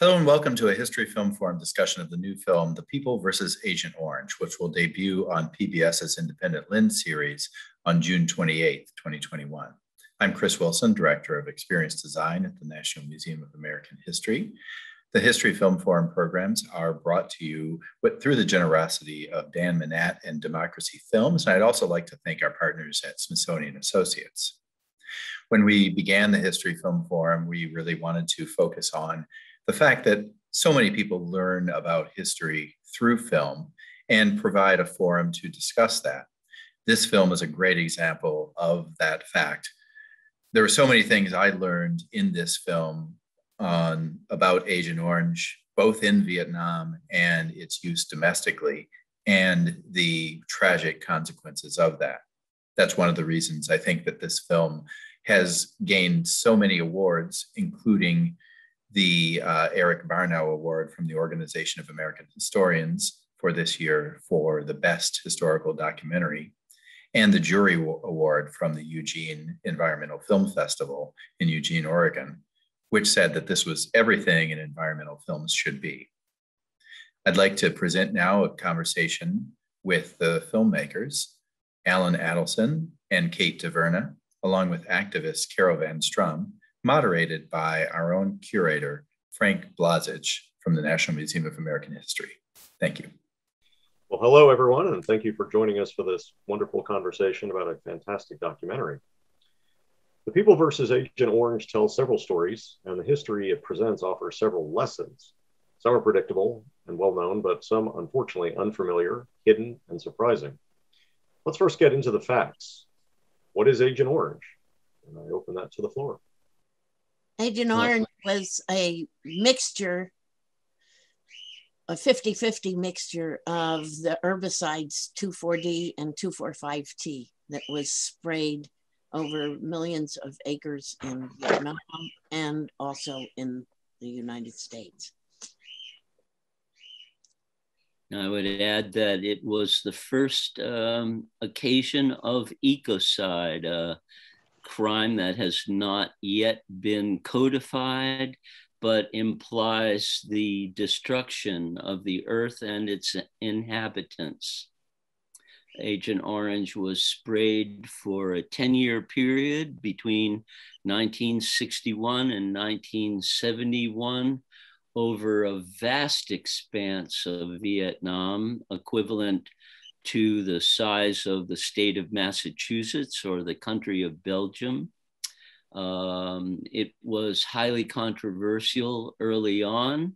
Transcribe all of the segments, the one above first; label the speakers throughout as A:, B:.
A: Hello and welcome to a History Film Forum discussion of the new film, The People versus Agent Orange, which will debut on PBS's Independent Lens series on June 28, 2021. I'm Chris Wilson, Director of Experience Design at the National Museum of American History. The History Film Forum programs are brought to you through the generosity of Dan Manatt and Democracy Films. And I'd also like to thank our partners at Smithsonian Associates. When we began the History Film Forum, we really wanted to focus on the fact that so many people learn about history through film and provide a forum to discuss that. This film is a great example of that fact. There were so many things I learned in this film on about Agent Orange, both in Vietnam and its use domestically, and the tragic consequences of that. That's one of the reasons I think that this film has gained so many awards, including the uh, Erik Barnouw Award from the Organization of American Historians for this year for the best historical documentary, and the Jury Award from the Eugene Environmental Film Festival in Eugene, Oregon which said that this was everything an environmental films should be. I'd like to present now a conversation with the filmmakers, Alan Adelson and Kate Taverna, along with activist Carol Van Strum, moderated by our own curator, Frank Blazich from the National Museum of American History. Thank you.
B: Well, hello, everyone, and thank you for joining us for this wonderful conversation about a fantastic documentary. The People versus Agent Orange tells several stories, and the history it presents offers several lessons. Some are predictable and well known, but some unfortunately unfamiliar, hidden, and surprising. Let's first get into the facts. What is Agent Orange? And I open that to the floor.
C: Agent Orange was a mixture, a 50 50 mixture of the herbicides 2,4-D and 2,4,5-T that was sprayed over millions of acres in Vietnam and also in the United States.
D: I would add that it was the first um, occasion of ecocide, a crime that has not yet been codified, but implies the destruction of the earth and its inhabitants. Agent Orange was sprayed for a 10 year period between 1961 and 1971 over a vast expanse of Vietnam, equivalent to the size of the state of Massachusetts or the country of Belgium. Um, it was highly controversial early on.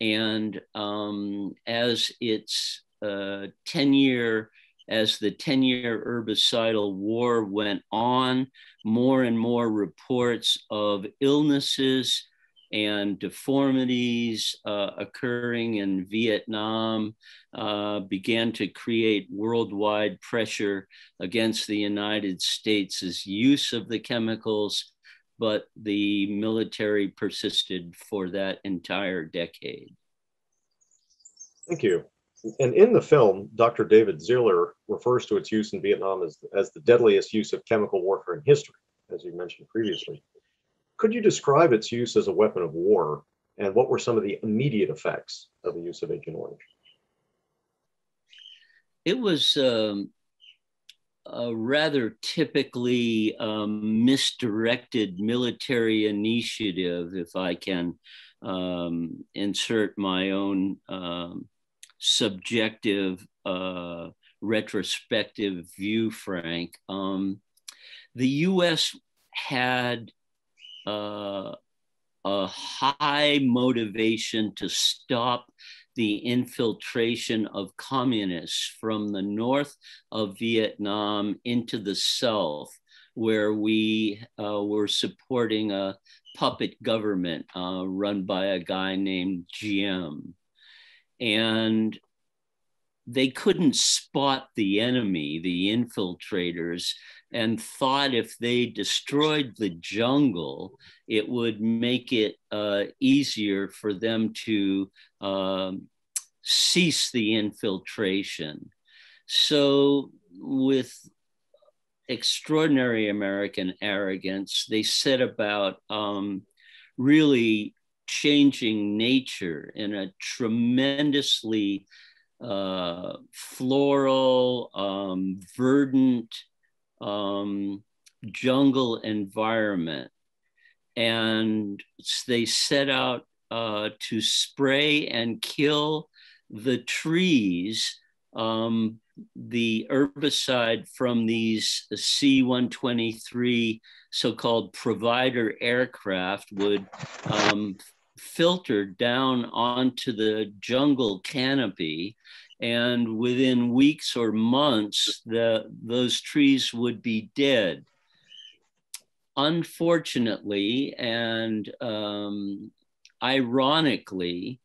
D: And um, as its 10 uh, year as the 10 year herbicidal war went on, more and more reports of illnesses and deformities uh, occurring in Vietnam uh, began to create worldwide pressure against the United States' use of the chemicals, but the military persisted for that entire decade.
B: Thank you. And in the film, Dr. David Zierler refers to its use in Vietnam as, as the deadliest use of chemical warfare in history, as you mentioned previously. Could you describe its use as a weapon of war and what were some of the immediate effects of the use of Agent Orange?
D: It was um, a rather typically um, misdirected military initiative, if I can um, insert my own um, subjective, uh, retrospective view, Frank. Um, the US had uh, a high motivation to stop the infiltration of communists from the north of Vietnam into the south, where we uh, were supporting a puppet government uh, run by a guy named Diem and they couldn't spot the enemy, the infiltrators, and thought if they destroyed the jungle, it would make it uh, easier for them to um, cease the infiltration. So, with extraordinary American arrogance, they set about um, really changing nature in a tremendously uh, floral, um, verdant um, jungle environment. And they set out uh, to spray and kill the trees, um, the herbicide from these C 123 so called provider aircraft would um, filter down onto the jungle canopy. And within weeks or months, the, those trees would be dead. Unfortunately, and um, ironically,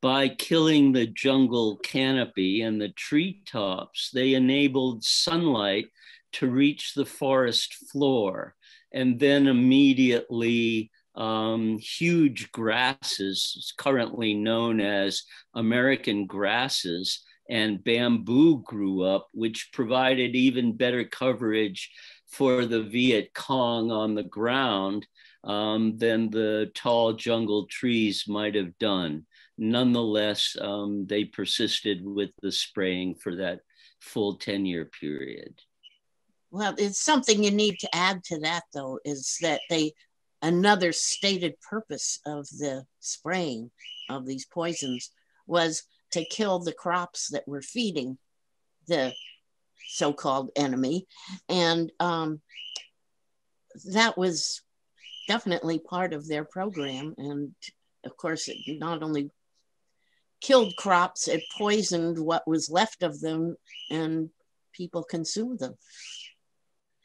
D: by killing the jungle canopy and the treetops, they enabled sunlight to reach the forest floor. And then immediately, um, huge grasses, currently known as American grasses, and bamboo grew up, which provided even better coverage for the Viet Cong on the ground um, than the tall jungle trees might have done. Nonetheless, um, they persisted with the spraying for that full 10 year period.
C: Well, it's something you need to add to that, though, is that they, another stated purpose of the spraying of these poisons was to kill the crops that were feeding the so called enemy. And um, that was definitely part of their program. And of course, it not only killed crops, it poisoned what was left of them, and people consumed them.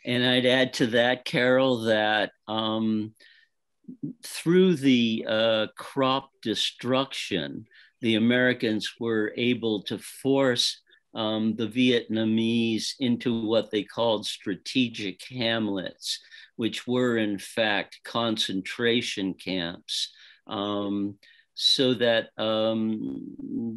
D: And I'd add to that, Carol, that um, through the uh, crop destruction, the Americans were able to force um, the Vietnamese into what they called strategic hamlets, which were in fact concentration camps, um, so that um,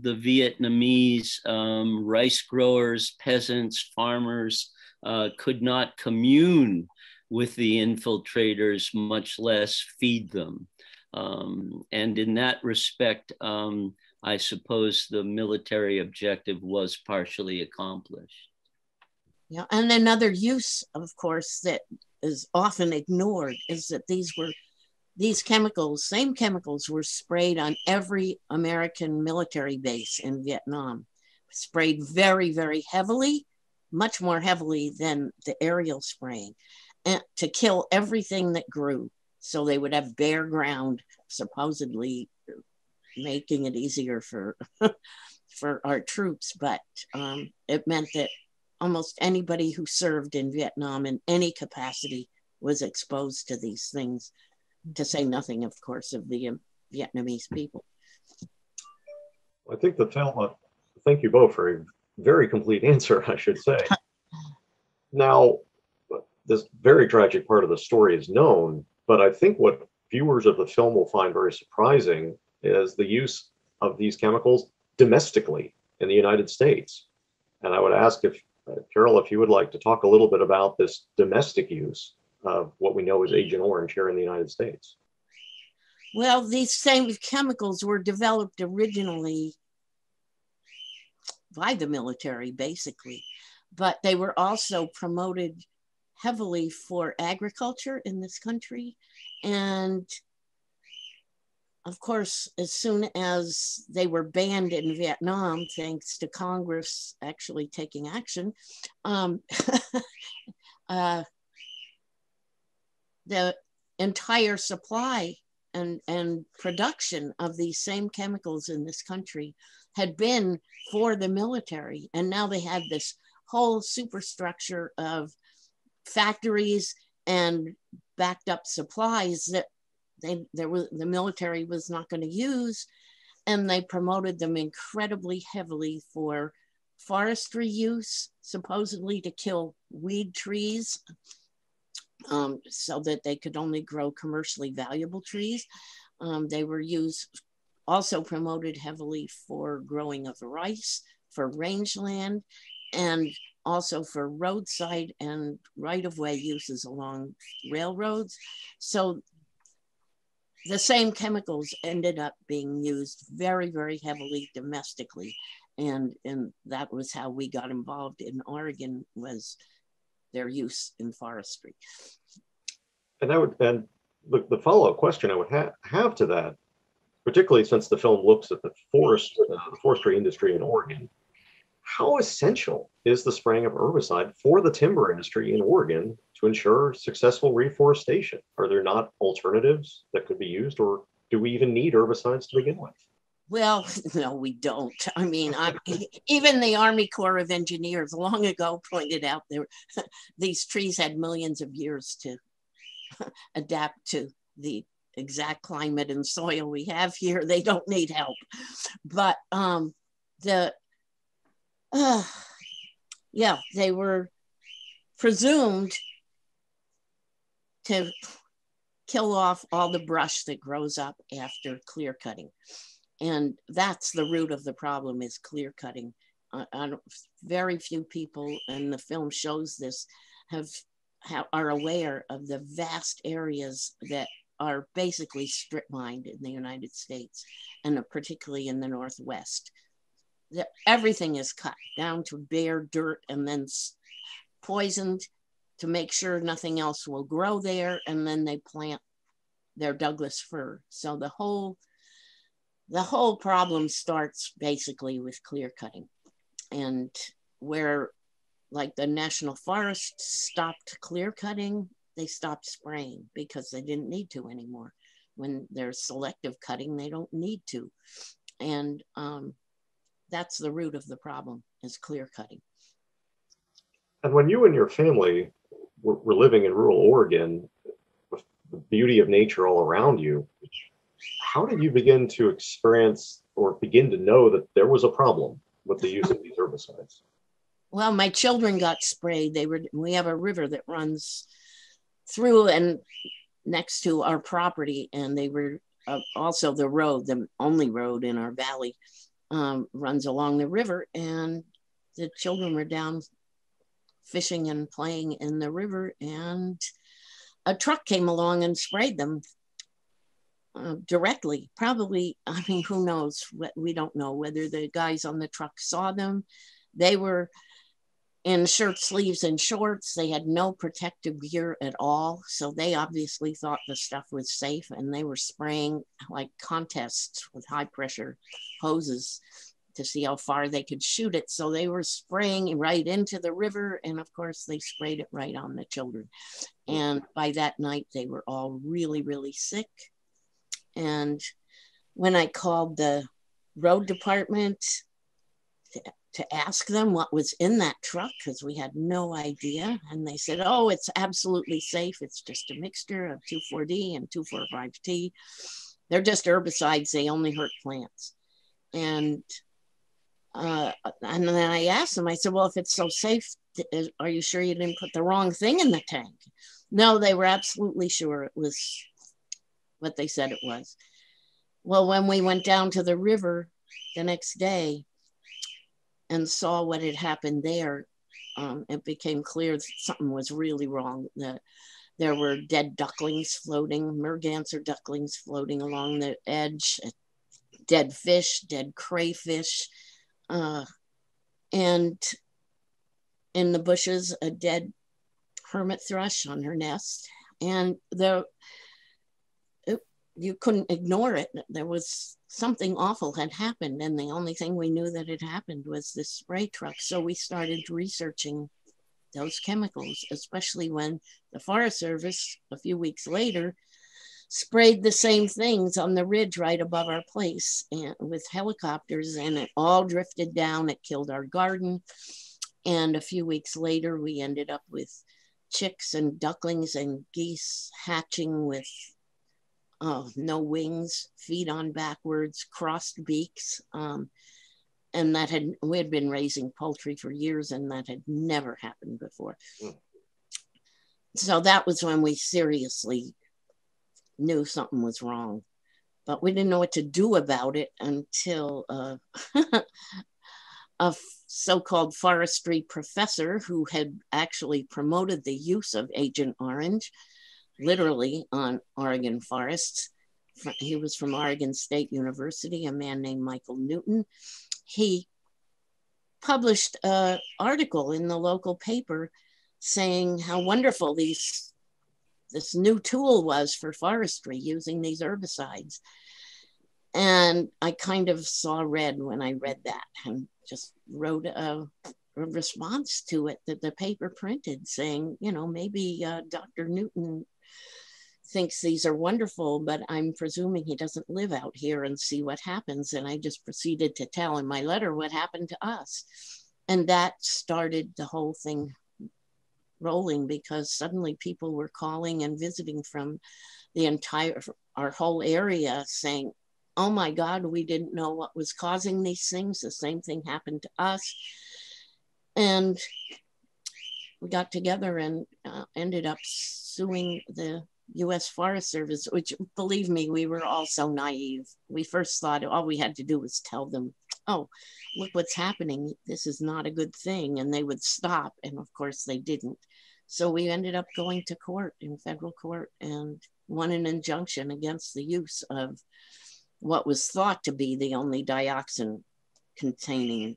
D: the Vietnamese um, rice growers, peasants, farmers uh, could not commune with the infiltrators, much less feed them. Um, and in that respect, um, I suppose the military objective was partially accomplished.
C: Yeah, and another use, of course, that is often ignored is that these were these chemicals, same chemicals, were sprayed on every American military base in Vietnam, sprayed very, very heavily, much more heavily than the aerial spraying, and to kill everything that grew. So they would have bare ground, supposedly making it easier for for our troops, but um, it meant that almost anybody who served in Vietnam in any capacity was exposed to these things, to say nothing, of course, of the um, Vietnamese people.
B: I think the uh, thank you both for very complete answer, I should say. now, this very tragic part of the story is known, but I think what viewers of the film will find very surprising is the use of these chemicals domestically in the United States. And I would ask if, uh, Carol, if you would like to talk a little bit about this domestic use of what we know as Agent Orange here in the United States.
C: Well, these same chemicals were developed originally by the military, basically, but they were also promoted heavily for agriculture in this country. And of course, as soon as they were banned in Vietnam, thanks to Congress actually taking action, um, uh, the entire supply and, and production of these same chemicals in this country had been for the military. And now they had this whole superstructure of factories and backed up supplies that they there was the military was not going to use and they promoted them incredibly heavily for forestry use supposedly to kill weed trees um, so that they could only grow commercially valuable trees um, they were used also promoted heavily for growing of rice for rangeland and also for roadside and right-of-way uses along railroads. So the same chemicals ended up being used very, very heavily domestically. And, and that was how we got involved in Oregon was their use in forestry.
B: And I would, and the, the follow-up question I would ha have to that, particularly since the film looks at the forest, uh, the forestry industry in Oregon, how essential is the spraying of herbicide for the timber industry in Oregon to ensure successful reforestation? Are there not alternatives that could be used, or do we even need herbicides to begin with?
C: Well, no, we don't. I mean, I, even the Army Corps of Engineers long ago pointed out there these trees had millions of years to adapt to the exact climate and soil we have here. They don't need help. But um, the uh, yeah, they were presumed to kill off all the brush that grows up after clear cutting. And that's the root of the problem is clear cutting. Very few people, and the film shows this, have, have are aware of the vast areas that are basically strip mined in the United States, and particularly in the Northwest. That everything is cut down to bare dirt and then poisoned to make sure nothing else will grow there. And then they plant their douglas fir. So the whole the whole problem starts basically with clear cutting and where like the national forest stopped clear cutting they stopped spraying because they didn't need to anymore when they're selective cutting they don't need to and um, that's the root of the problem is clear cutting.
B: And when you and your family were, were living in rural Oregon with the beauty of nature all around you, how did you begin to experience or begin to know that there was a problem with the use of these herbicides?
C: Well, my children got sprayed. They were we have a river that runs through and next to our property, and they were uh, also the road, the only road in our valley um, runs along the river, and the children were down fishing and playing in the river, and a truck came along and sprayed them uh, directly. Probably, I mean, who knows? We don't know whether the guys on the truck saw them. They were in shirt sleeves and shorts. They had no protective gear at all. So they obviously thought the stuff was safe and they were spraying like contests with high pressure hoses to see how far they could shoot it. So they were spraying right into the river. And of course, they sprayed it right on the children. And by that night, they were all really, really sick. And when I called the road department, to ask them what was in that truck because we had no idea. And they said, oh, it's absolutely safe. It's just a mixture of 2,4-D and 2,4,5-T. They're just herbicides. They only hurt plants. And uh, and then I asked them, I said, well, if it's so safe, are you sure you didn't put the wrong thing in the tank? No, they were absolutely sure it was what they said it was. Well, when we went down to the river the next day, and saw what had happened there, um, it became clear that something was really wrong. That there were dead ducklings floating, merganser ducklings floating along the edge, dead fish, dead crayfish, uh, and in the bushes, a dead hermit thrush on her nest. And the you couldn't ignore it. There was something awful had happened and the only thing we knew that had happened was this spray truck. So we started researching those chemicals especially when the forest service a few weeks later sprayed the same things on the ridge right above our place and with helicopters and it all drifted down. It killed our garden. And a few weeks later we ended up with chicks and ducklings and geese hatching with oh, no wings, feet on backwards, crossed beaks. Um, and that had, we had been raising poultry for years and that had never happened before. Mm. So that was when we seriously knew something was wrong. But we didn't know what to do about it until uh, a so called forestry professor who had actually promoted the use of Agent Orange literally on Oregon forests, he was from Oregon State University, a man named Michael Newton. He published an article in the local paper saying how wonderful these this new tool was for forestry using these herbicides. And I kind of saw red when I read that and just wrote a, a response to it that the paper printed saying, you know, maybe uh, Dr. Newton thinks these are wonderful, but I'm presuming he doesn't live out here and see what happens. And I just proceeded to tell in my letter what happened to us. And that started the whole thing rolling because suddenly people were calling and visiting from the entire, our whole area saying, oh my God, we didn't know what was causing these things. The same thing happened to us. And we got together and uh, ended up suing the US Forest Service, which believe me, we were all so naive. We first thought all we had to do was tell them, oh, look what's happening. This is not a good thing. And they would stop. And of course, they didn't. So we ended up going to court in federal court and won an injunction against the use of what was thought to be the only dioxin containing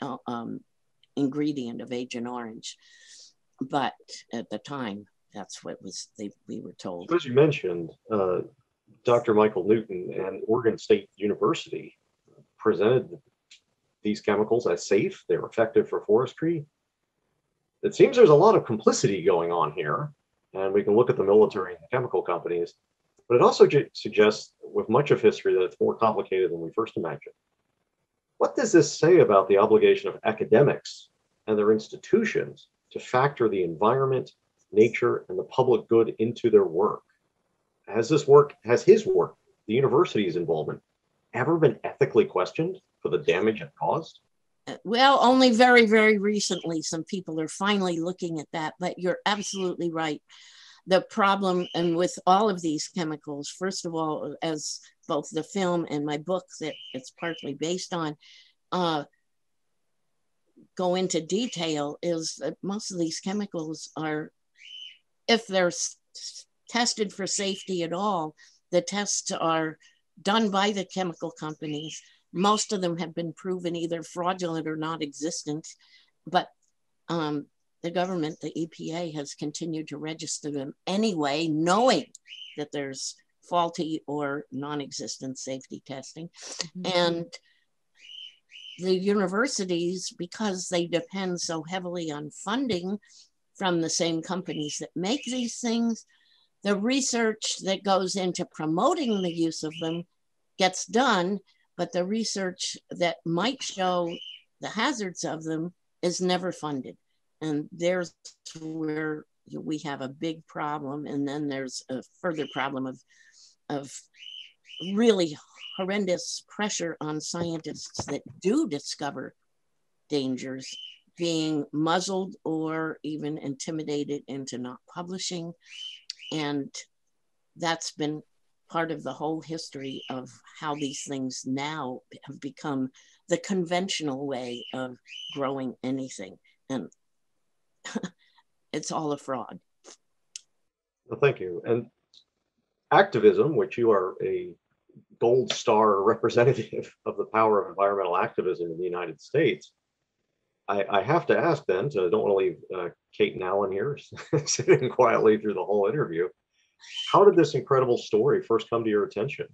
C: uh, um, ingredient of Agent Orange. But at the time, that's what was they, we were told.
B: As you mentioned, uh, Dr. Michael Newton and Oregon State University presented these chemicals as safe. They're effective for forestry. It seems there's a lot of complicity going on here, and we can look at the military and the chemical companies. But it also suggests, with much of history, that it's more complicated than we first imagined. What does this say about the obligation of academics and their institutions to factor the environment nature, and the public good into their work. Has this work, has his work, the university's involvement, ever been ethically questioned for the damage it caused?
C: Uh, well, only very, very recently, some people are finally looking at that, but you're absolutely right. The problem, and with all of these chemicals, first of all, as both the film and my book that it's partly based on, uh, go into detail is that most of these chemicals are if they're tested for safety at all, the tests are done by the chemical companies. Most of them have been proven either fraudulent or not existent, but um, the government, the EPA, has continued to register them anyway, knowing that there's faulty or non existent safety testing. Mm-hmm. And the universities, because they depend so heavily on funding from the same companies that make these things. The research that goes into promoting the use of them gets done, but the research that might show the hazards of them is never funded. And there's where we have a big problem. And then there's a further problem of, of really horrendous pressure on scientists that do discover dangers being muzzled or even intimidated into not publishing. And that's been part of the whole history of how these things now have become the conventional way of growing anything. And it's all a fraud.
B: Well, thank you. And activism, which you are a gold star representative of the power of environmental activism in the United States, I, I have to ask then, so I don't want to leave uh, Kate and Alan here sitting quietly through the whole interview. How did this incredible story first come to your attention?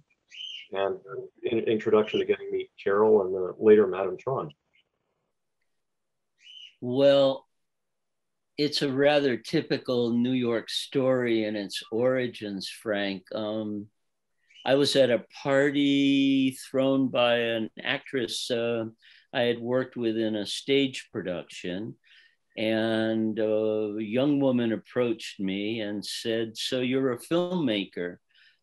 B: And in, introduction to getting meet Carol and the, later Madame Tran.
D: Well, it's a rather typical New York story in its origins, Frank. Um, I was at a party thrown by an actress uh, I had worked with in a stage production. And a young woman approached me and said, So you're a filmmaker.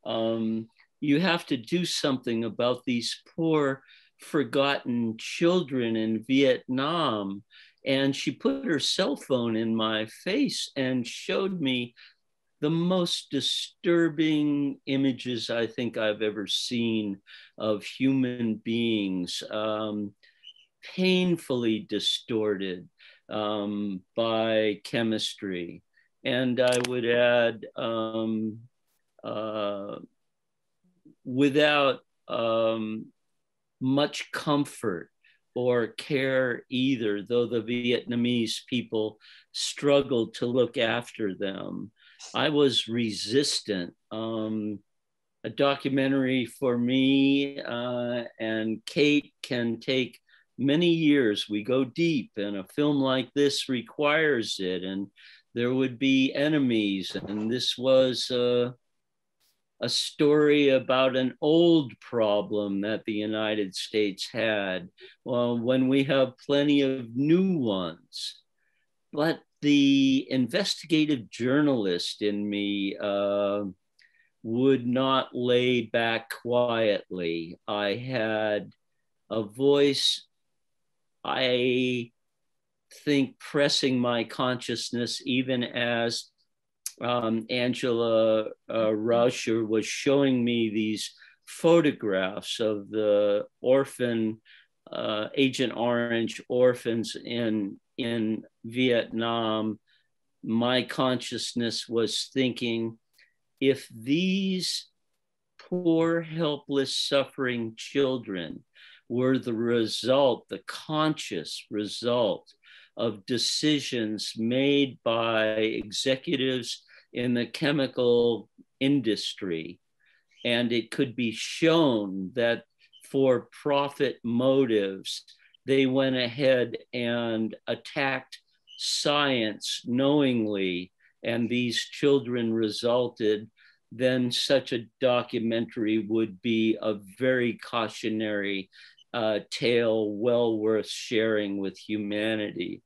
D: Um, you have to do something about these poor, forgotten children in Vietnam. And she put her cell phone in my face and showed me the most disturbing images I think I've ever seen of human beings. Um, painfully distorted um, by chemistry. And I would add um, uh, without um, much comfort or care either, though the Vietnamese people struggled to look after them. I was resistant. Um, a documentary for me uh, and Kate can take many years. We go deep, and a film like this requires it. And there would be enemies, and this was. Uh, a story about an old problem that the United States had well, when we have plenty of new ones. But the investigative journalist in me uh, would not lay back quietly. I had a voice, I think, pressing my consciousness even as um, Angela uh, Rauscher was showing me these photographs of the orphan uh, Agent Orange orphans in in Vietnam. My consciousness was thinking, if these poor, helpless, suffering children were the result, the conscious result of decisions made by executives in the chemical industry. And it could be shown that for profit motives, they went ahead and attacked science knowingly, and these children resulted, then such a documentary would be a very cautionary uh, tale well worth sharing with humanity.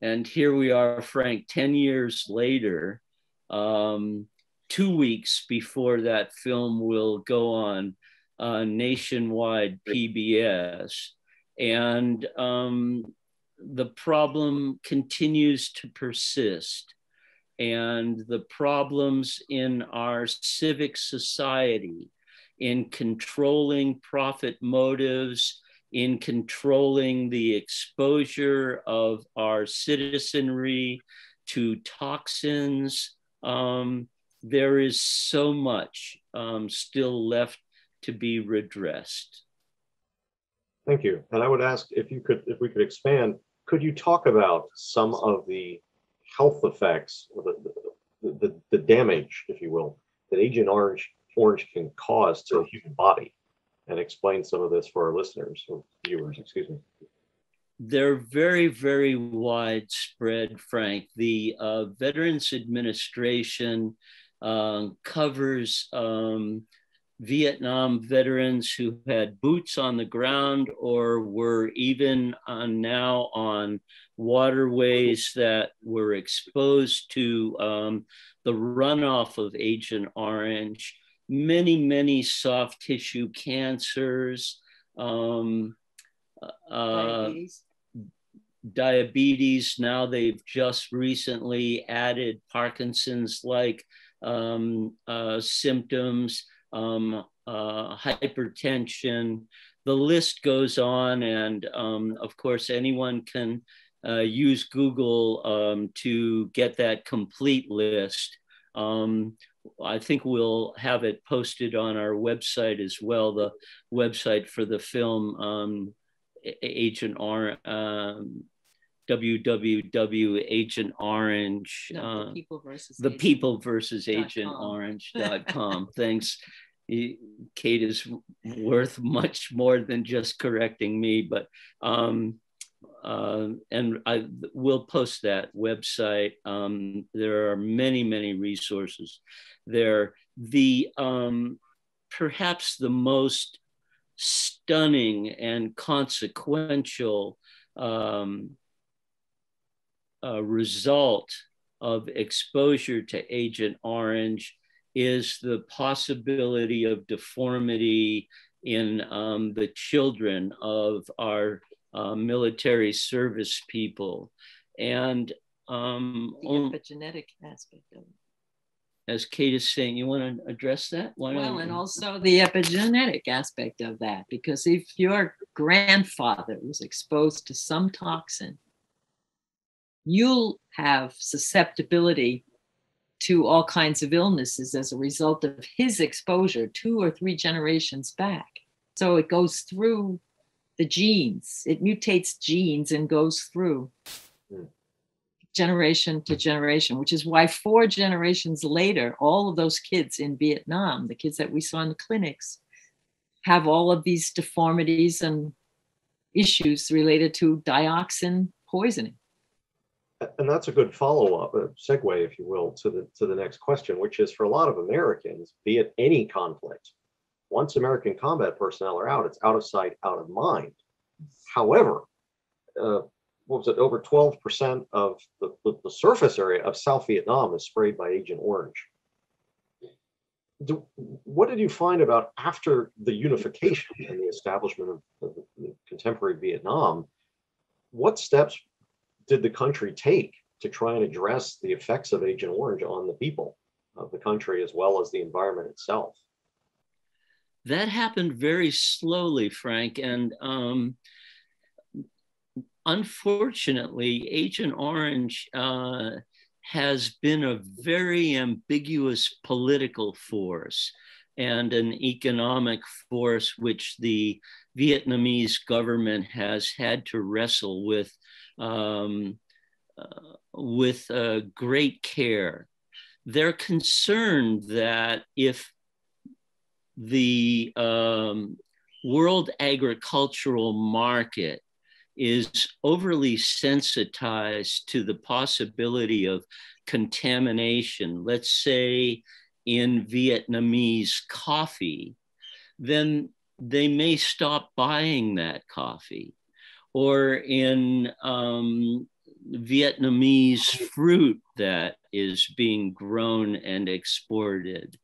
D: And here we are, Frank, 10 years later, um, two weeks before that film will go on uh, nationwide PBS. And um, the problem continues to persist. And the problems in our civic society, in controlling profit motives, in controlling the exposure of our citizenry to toxins, um, there is so much um, still left to be redressed.
B: Thank you. And I would ask if you could, if we could expand, could you talk about some of the health effects, the, the, the, the damage, if you will, that Agent Orange, Orange can cause to the human body? And explain some of this for our listeners or viewers, excuse me
D: they're very, very widespread, Frank. The uh, Veterans Administration uh, covers um, Vietnam veterans who had boots on the ground or were even on now on waterways that were exposed to um, the runoff of Agent Orange, many, many soft tissue cancers. Um, uh, diabetes. Now they've just recently added Parkinson's like um, uh, symptoms, um, uh, hypertension. The list goes on. And um, of course, anyone can uh, use Google um, to get that complete list. Um, I think we'll have it posted on our website as well, the website for the film um, Agent R, um, www agent orange
E: no, uh, the people versus
D: the agent. people versus agent orange.com thanks kate is worth much more than just correcting me but um, uh, and I will post that website. Um, there are many, many resources there. The um, perhaps the most stunning and consequential um, uh, result of exposure to Agent Orange is the possibility of deformity in um, the children of our uh, military service people. And um,
E: the epigenetic aspect of it.
D: As Kate is saying, you want to address that?
E: Why well, and also the epigenetic aspect of that, because if your grandfather was exposed to some toxin you'll have susceptibility to all kinds of illnesses as a result of his exposure two or three generations back. So it goes through the genes, it mutates genes and goes through
B: Hmm.
E: generation to generation, which is why four generations later, all of those kids in Vietnam, the kids that we saw in the clinics, have all of these deformities and issues related to dioxin poisoning.
B: and that's a good follow-up, a segue, if you will, to the to the next question, which is for a lot of Americans, be it any conflict, once American combat personnel are out, it's out of sight, out of mind. However, uh, what was it? Over 12% of the, the, the surface area of South Vietnam is sprayed by Agent Orange. Do, what did you find about after the unification and the establishment of, of the contemporary Vietnam? What steps did the country take to try and address the effects of Agent Orange on the people of the country as well as the environment itself?
D: That happened very slowly, Frank. And um, unfortunately, Agent Orange uh, has been a very ambiguous political force and an economic force which the Vietnamese government has had to wrestle with um, uh, with uh, great care. They're concerned that if the um, world agricultural market is overly sensitized to the possibility of contamination, let's say in Vietnamese coffee, then they may stop buying that coffee. Or in um, Vietnamese fruit that is being grown and exported.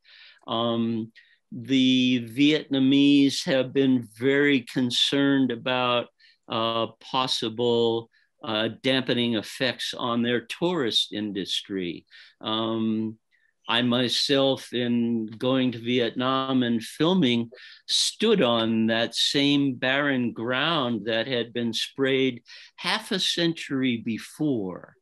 D: Um, the Vietnamese have been very concerned about uh, possible uh, dampening effects on their tourist industry. Um, I myself, in going to Vietnam and filming, stood on that same barren ground that had been sprayed half a century before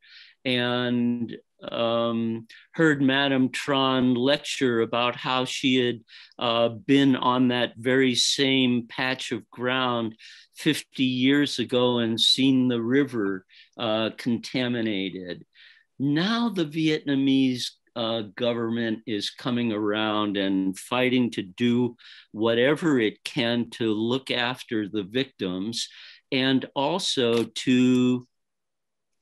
D: and um, heard Madame Tran lecture about how she had uh, been on that very same patch of ground 50 years ago and seen the river uh, contaminated. Now the Vietnamese uh, government is coming around and fighting to do whatever it can to look after the victims and also to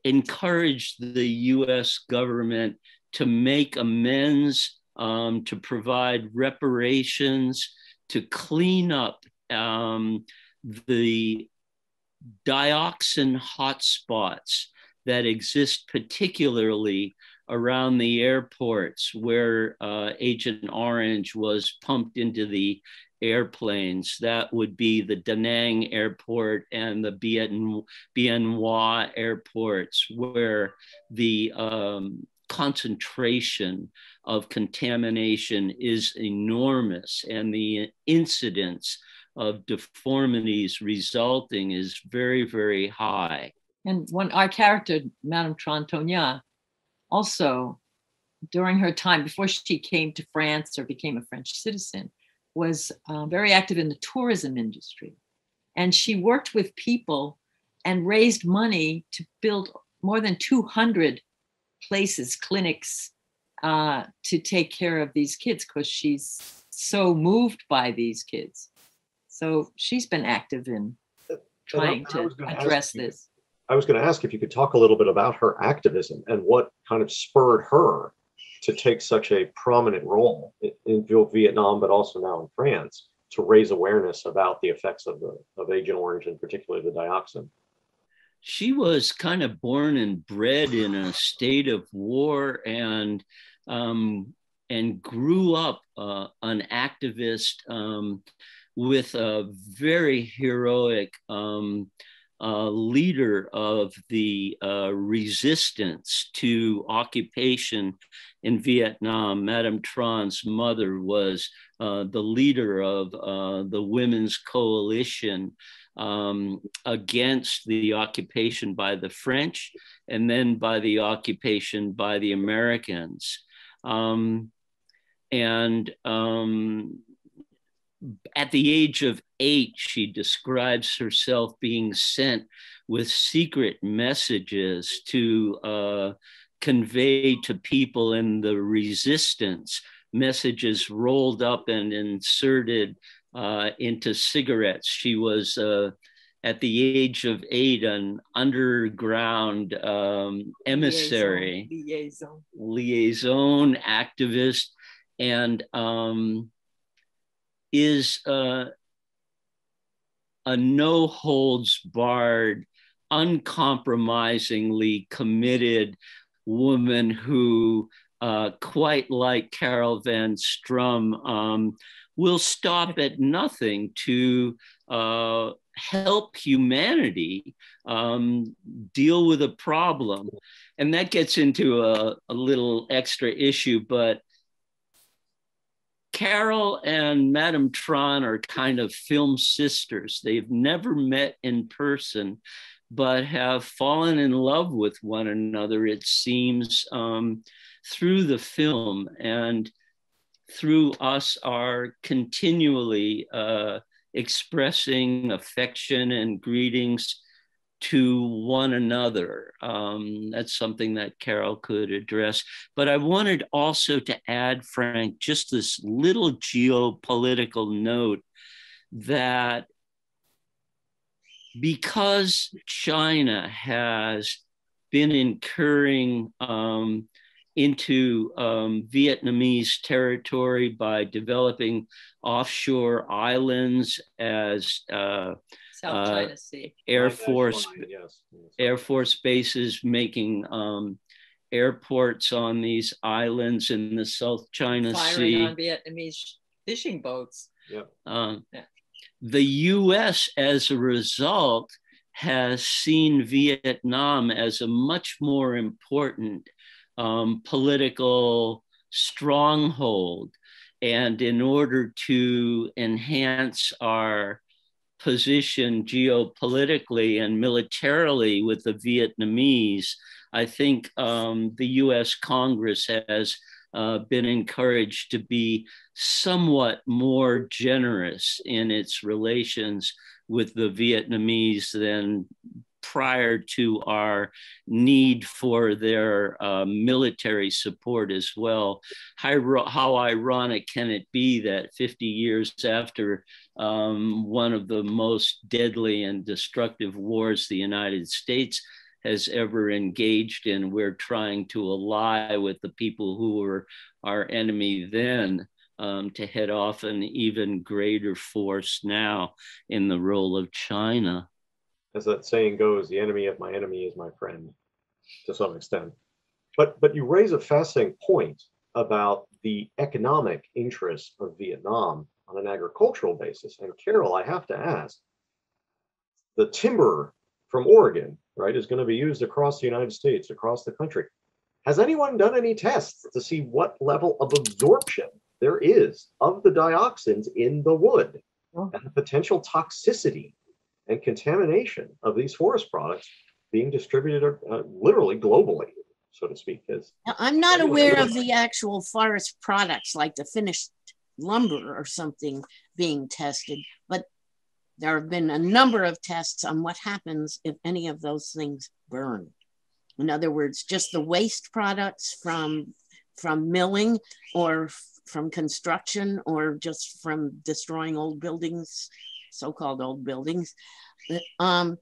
D: encourage the US government to make amends, um, to provide reparations, to clean up um, the dioxin hotspots that exist particularly around the airports where uh, Agent Orange was pumped into the airplanes. That would be the Da Nang airport and the Bien, Bien Hoa airports, where the um, concentration of contamination is enormous and the incidence of deformities resulting is very, very high.
E: And when our character, Madame Tran To Nga, also during her time before she came to France or became a French citizen, was uh, very active in the tourism industry. And she worked with people and raised money to build more than 200 places, clinics uh, to take care of these kids because she's so moved by these kids. So she's been active in trying to address
B: you,
E: this.
B: I was going to ask if you could talk a little bit about her activism and what kind of spurred her to take such a prominent role in, Vietnam, but also now in France, to raise awareness about the effects of the of Agent Orange and particularly the dioxin.
D: She was kind of born and bred in a state of war and um, and grew up uh, an activist um, with a very heroic um, uh, leader of the uh, resistance to occupation in Vietnam. Madame Tran's mother was uh, the leader of uh, the Women's Coalition um, against the occupation by the French and then by the occupation by the Americans. Um, and um, at the age of eight, she describes herself being sent with secret messages to uh, convey to people in the resistance, messages rolled up and inserted uh, into cigarettes. She was, uh, at the age of eight, an underground um, emissary,
E: liaison,
D: liaison. Activist, and um, is uh, a no holds barred, uncompromisingly committed woman who, uh, quite like Carol Van Strum, um, will stop at nothing to uh, help humanity um, deal with a problem. And that gets into a, a little extra issue, but Carol and Madame Tran are kind of film sisters. They've never met in person, but have fallen in love with one another, it seems, um, through the film and through us are continually uh, expressing affection and greetings to one another. Um, that's something that Carol could address. But I wanted also to add, Frank, just this little geopolitical note that because China has been incurring um, into um, Vietnamese territory by developing offshore islands as uh,
E: South
D: Uh,
E: China Sea.
D: Air Force
B: fine, yes.
D: Air Force bases making um, airports on these islands in the South China
E: Firing
D: Sea.
E: on Vietnamese fishing boats.
D: Um,
E: Yeah.
D: The US, as a result, has seen Vietnam as a much more important um, political stronghold. And in order to enhance our position geopolitically and militarily with the Vietnamese, I think um, the US Congress has uh, been encouraged to be somewhat more generous in its relations with the Vietnamese than prior to our need for their uh, military support as well. How, how, ironic can it be that 50 years after um, one of the most deadly and destructive wars the United States has ever engaged in, we're trying to ally with the people who were our enemy then. Um, to head off an even greater force now in the role of China
B: as that saying goes, the enemy of my enemy is my friend to some extent. But but you raise a fascinating point about the economic interests of Vietnam on an agricultural basis. And Carol, I have to ask, the timber from Oregon, right, is going to be used across the United States, across the country. Has anyone done any tests to see what level of absorption there is of the dioxins in the wood
E: Oh.
B: and the potential toxicity and contamination of these forest products being distributed uh, literally globally, so to speak. Is
C: Now, I'm not aware of the actual forest products like the finished lumber or something being tested, but there have been a number of tests on what happens if any of those things burn. In other words, just the waste products from from milling or from construction or just from destroying old buildings, so-called old buildings. Um,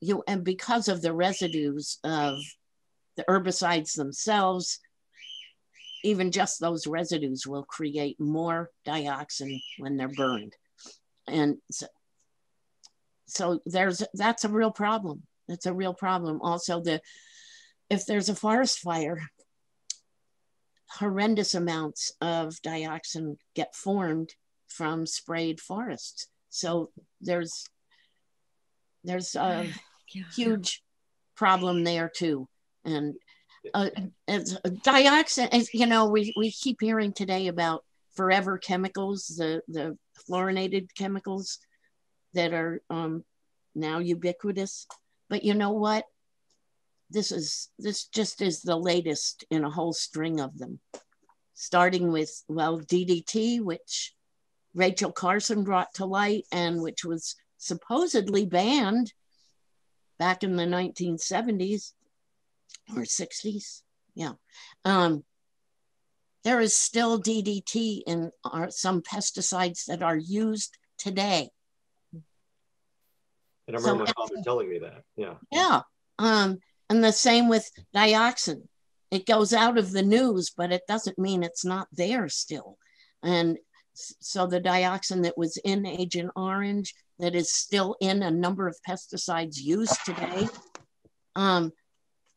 C: you and because of the residues of the herbicides themselves, even just those residues will create more dioxin when they're burned. And so, so there's that's a real problem. That's a real problem. Also, the if there's a forest fire, horrendous amounts of dioxin get formed from sprayed forests. So there's there's a
E: Yeah.
C: huge problem there too. And uh, as dioxin, as you know, we, we keep hearing today about forever chemicals, the, the fluorinated chemicals that are um, now ubiquitous. But you know what? This is this just is the latest in a whole string of them. starting with, well, DDT, which Rachel Carson brought to light and which was supposedly banned back in the 1970s or 60s. Yeah. Um, there is still DDT in our, some pesticides that are used today.
B: And I remember so, my father telling me that. Yeah.
C: Yeah. Um, and the same with dioxin. It goes out of the news, but it doesn't mean it's not there still. And so the dioxin that was in Agent Orange, that is still in a number of pesticides used today, um,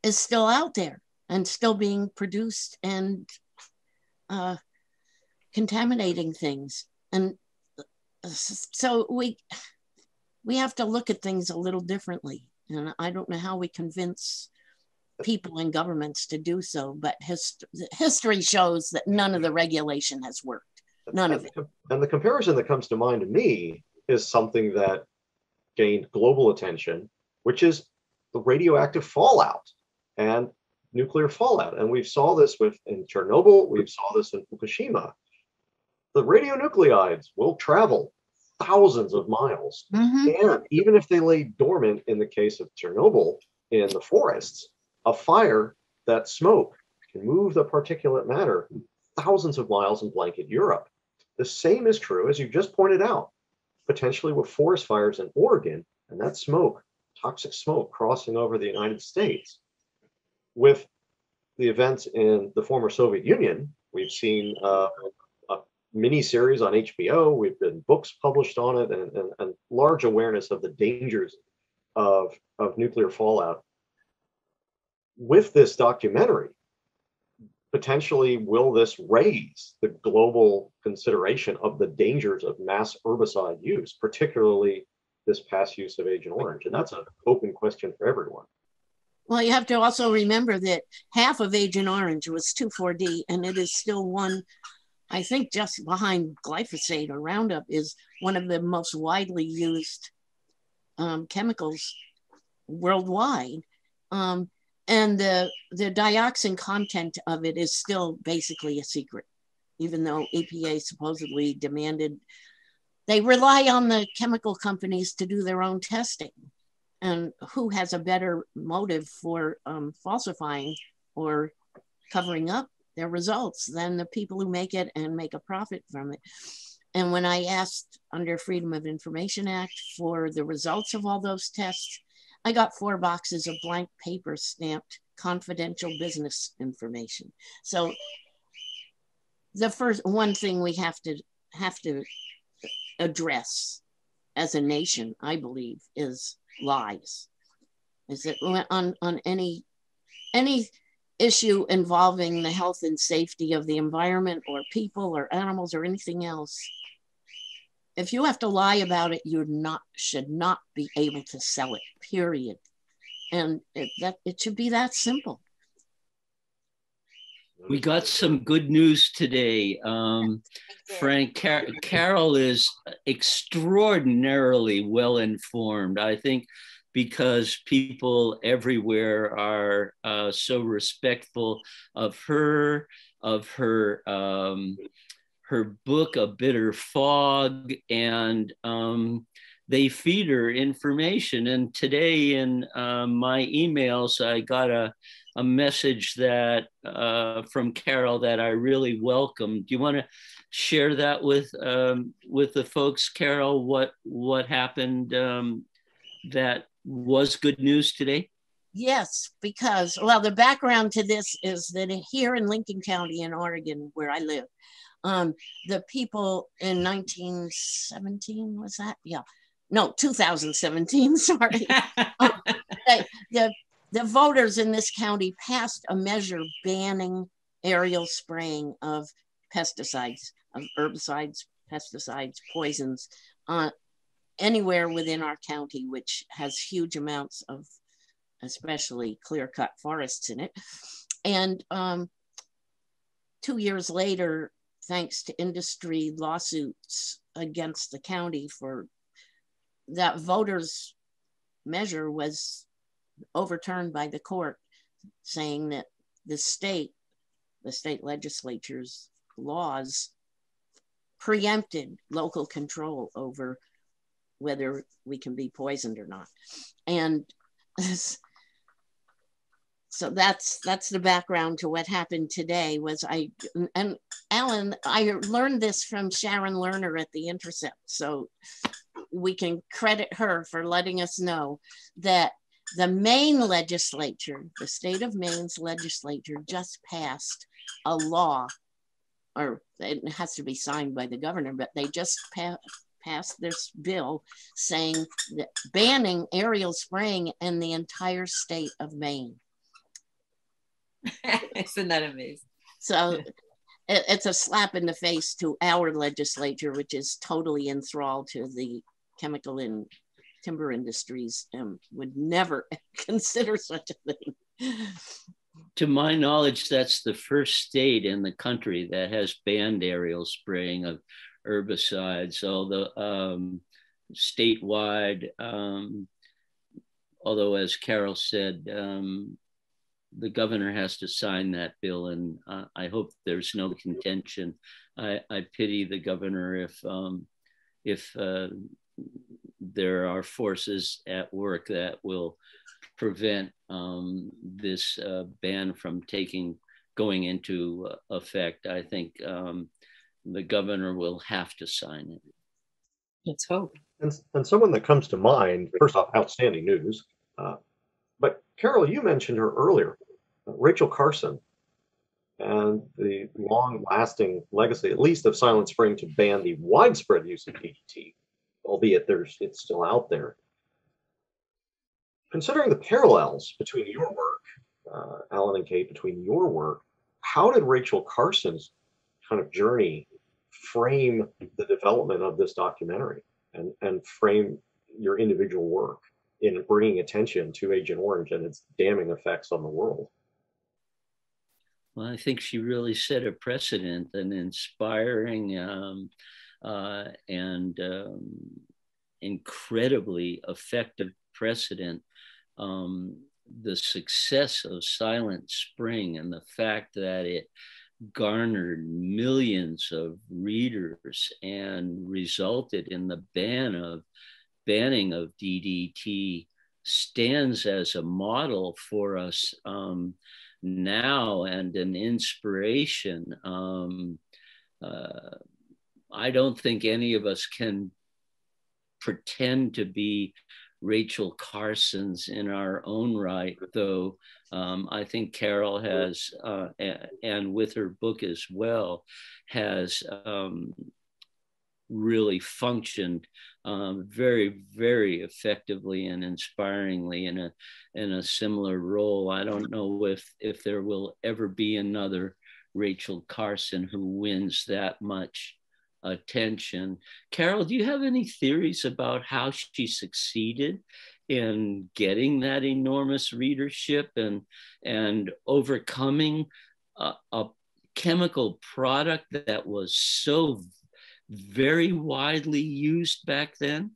C: is still out there and still being produced and uh, contaminating things. And uh, so we we have to look at things a little differently. And I don't know how we convince people and governments to do so, but hist- history shows that none of the regulation has worked. None of it.
B: And the comparison that comes to mind to me is something that gained global attention, which is the radioactive fallout and nuclear fallout. And we've saw this with in Chernobyl, We've saw this in Fukushima. The radionuclides will travel thousands of miles. Mm-hmm. And even if they lay dormant in the case of Chernobyl in the forests, a fire, that smoke can move the particulate matter thousands of miles and blanket Europe. The same is true, as you just pointed out, potentially with forest fires in Oregon and that smoke, toxic smoke crossing over the United States. With the events in the former Soviet Union, we've seen uh, mini series on HBO. We've been books published on it and, and, and large awareness of the dangers of, of nuclear fallout. With this documentary, potentially will this raise the global consideration of the dangers of mass herbicide use, particularly this past use of Agent Orange? And that's an open question for everyone.
C: Well, you have to also remember that half of Agent Orange was 2,4-D, and it is still one I think just behind glyphosate or Roundup is one of the most widely used um, chemicals worldwide. Um, and the, the dioxin content of it is still basically a secret, even though EPA supposedly demanded. They rely on the chemical companies to do their own testing. And who has a better motive for um, falsifying or covering up their results than the people who make it and make a profit from it. And when I asked under Freedom of Information Act for the results of all those tests, I got four boxes of blank paper stamped confidential business information. So the first one thing we have to have to address as a nation, I believe, is lies. Is that on on any any issue involving the health and safety of the environment or people or animals or anything else if you have to lie about it you not should not be able to sell it period and it, that it should be that simple
D: we got some good news today. Um, Frank Car- Carol is extraordinarily well informed. I think because people everywhere are uh, so respectful of her, of her um, her book, A Bitter Fog, and um, they feed her information. And today in uh, my emails, I got a, a message that uh, from Carol that I really welcome. Do you want to share that with um, with the folks, Carol? What what happened um, that was good news today?
C: Yes, because, well, the background to this is that here in Lincoln County in Oregon, where I live, um, the people in 1917, was that? Yeah. No, 2017, sorry. um, they, the, the voters in this county passed a measure banning aerial spraying of pesticides, of herbicides, pesticides, poisons uh, anywhere within our county, which has huge amounts of especially clear cut forests in it. And um, two years later, thanks to industry lawsuits against the county for that voters measure was overturned by the court saying that the state the state legislature's laws preempted local control over whether we can be poisoned or not. And so that's that's the background to what happened today was I and Alan, I learned this from Sharon Lerner at The Intercept. So we can credit her for letting us know that the Maine legislature, the state of Maine's legislature just passed a law, or it has to be signed by the governor, but they just pa passed this bill saying that banning aerial spraying in the entire state of Maine.
E: Isn't that amazing?
C: So it, it's a slap in the face to our legislature, which is totally enthralled to the chemical and timber industries and would never consider such a thing.
D: To my knowledge, that's the first state in the country that has banned aerial spraying of herbicides. Although um, statewide, um, although as Carol said, um, the governor has to sign that bill, and uh, I hope there's no contention. I, I pity the governor if um, if uh, there are forces at work that will prevent um, this uh, ban from taking going into uh, effect. I think um, the governor will have to sign it.
E: Let's hope.
B: And, and someone that comes to mind, first off, outstanding news. Uh, but Carol, you mentioned her earlier, uh, Rachel Carson, and the long lasting legacy, at least of Silent Spring, to ban the widespread use of DDT albeit there's it's still out there. Considering the parallels between your work, uh, Alan and Kate, between your work, how did Rachel Carson's kind of journey frame the development of this documentary and, and frame your individual work in bringing attention to Agent Orange and its damning effects on the world?
D: Well, I think she really set a precedent, an inspiring um, uh, and um, incredibly effective precedent. Um, the success of Silent Spring and the fact that it garnered millions of readers and resulted in the ban of banning of DDT stands as a model for us um, now and an inspiration. Um, uh, I don't think any of us can pretend to be Rachel Carson's in our own right, though um, I think Carol has, uh, and with her book as well, has um, really functioned um, very, very effectively and inspiringly in a in a similar role. I don't know if if there will ever be another Rachel Carson who wins that much attention. Carol, do you have any theories about how she succeeded in getting that enormous readership and and overcoming a, a chemical product that was so very widely used back then?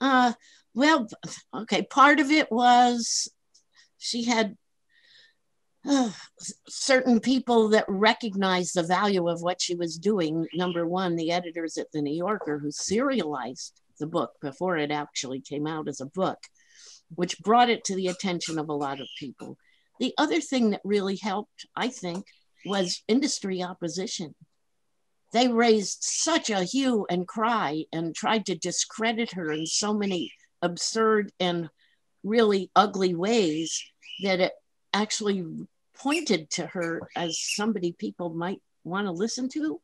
C: Uh, well, okay. Part of it was she had uh, certain people that recognized the value of what she was doing. Number one, the editors at the New Yorker who serialized the book before it actually came out as a book, which brought it to the attention of a lot of people. The other thing that really helped, I think, was industry opposition. They raised such a hue and cry and tried to discredit her in so many absurd and really ugly ways that it actually pointed to her as somebody people might want to listen to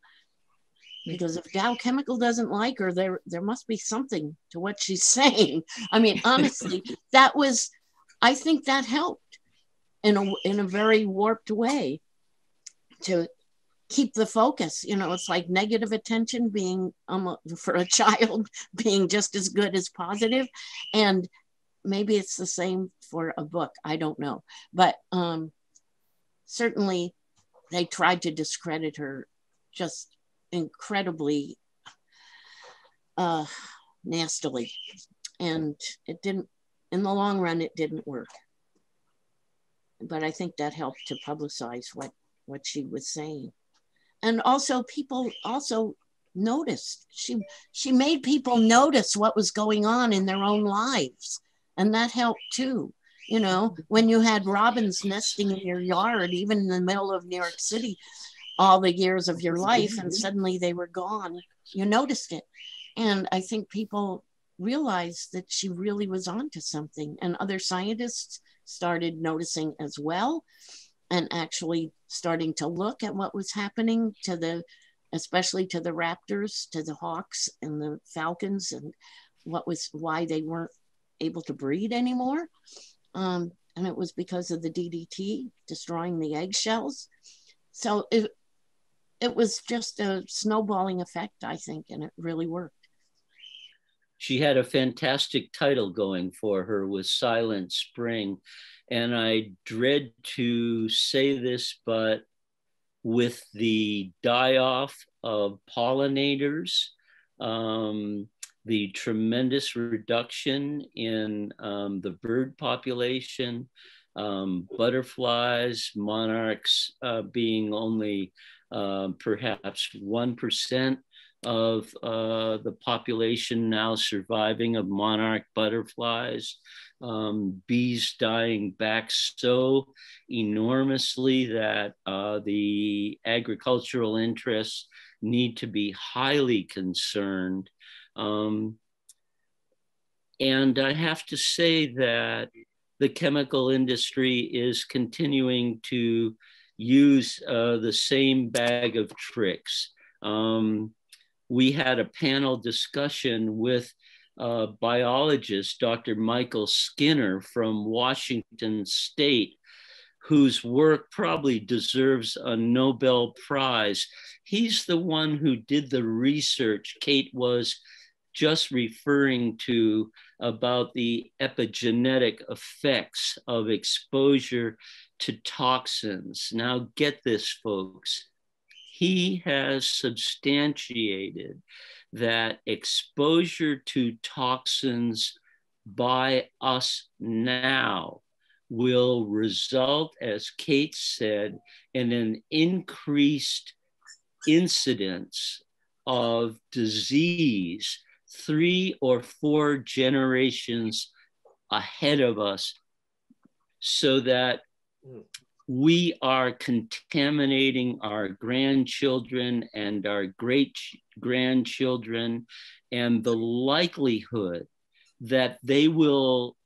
C: because if Dow Chemical doesn't like her, there there must be something to what she's saying. I mean, honestly, that was, I think that helped in a in a very warped way to keep the focus. You know, it's like negative attention being um, for a child being just as good as positive, and maybe it's the same for a book. I don't know, but um, certainly they tried to discredit her just incredibly uh, nastily. And it didn't, in the long run, it didn't work. But I think that helped to publicize what what she was saying. And also people also noticed. She she made people notice what was going on in their own lives. And that helped too. You know, when you had robins nesting in your yard, even in the middle of New York City, all the years of your life, and mm-hmm. suddenly they were gone, you noticed it. And I think people realized that she really was onto something. And other scientists started noticing as well and actually starting to look at what was happening to the especially to the raptors to the hawks and the falcons and what was why they weren't able to breed anymore. Um, and it was because of the ddt destroying the eggshells. So it, it was just a snowballing effect i think and it really worked
D: she had a fantastic title going for her with silent spring. And I dread to say this, but with the die off of pollinators, um, the tremendous reduction in um, the bird population, um, butterflies, monarchs uh, being only uh, perhaps 1% of uh, the population now surviving of monarch butterflies um, bees dying back so enormously that uh, the agricultural interests need to be highly concerned. Um, and I have to say that the chemical industry is continuing to use uh, the same bag of tricks. Um, we had a panel discussion with uh, biologist, Dr. Michael Skinner from Washington State, whose work probably deserves a Nobel Prize. He's the one who did the research Kate was just referring to about the epigenetic effects of exposure to toxins. Now, get this, folks. He has substantiated that exposure to toxins by us now will result, as Kate said, in an increased incidence of disease three or four generations ahead of us so that hmm we are contaminating our grandchildren and our great grandchildren, and the likelihood that they will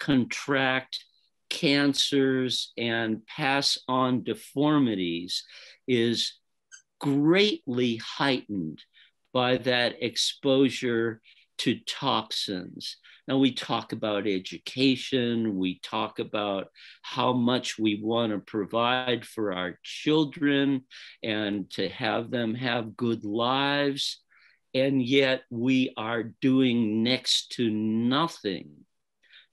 D: contract cancers and pass on deformities is greatly heightened by that exposure to toxins. Now, we talk about education, we talk about how much we want to provide for our children and to have them have good lives. And yet, we are doing next to nothing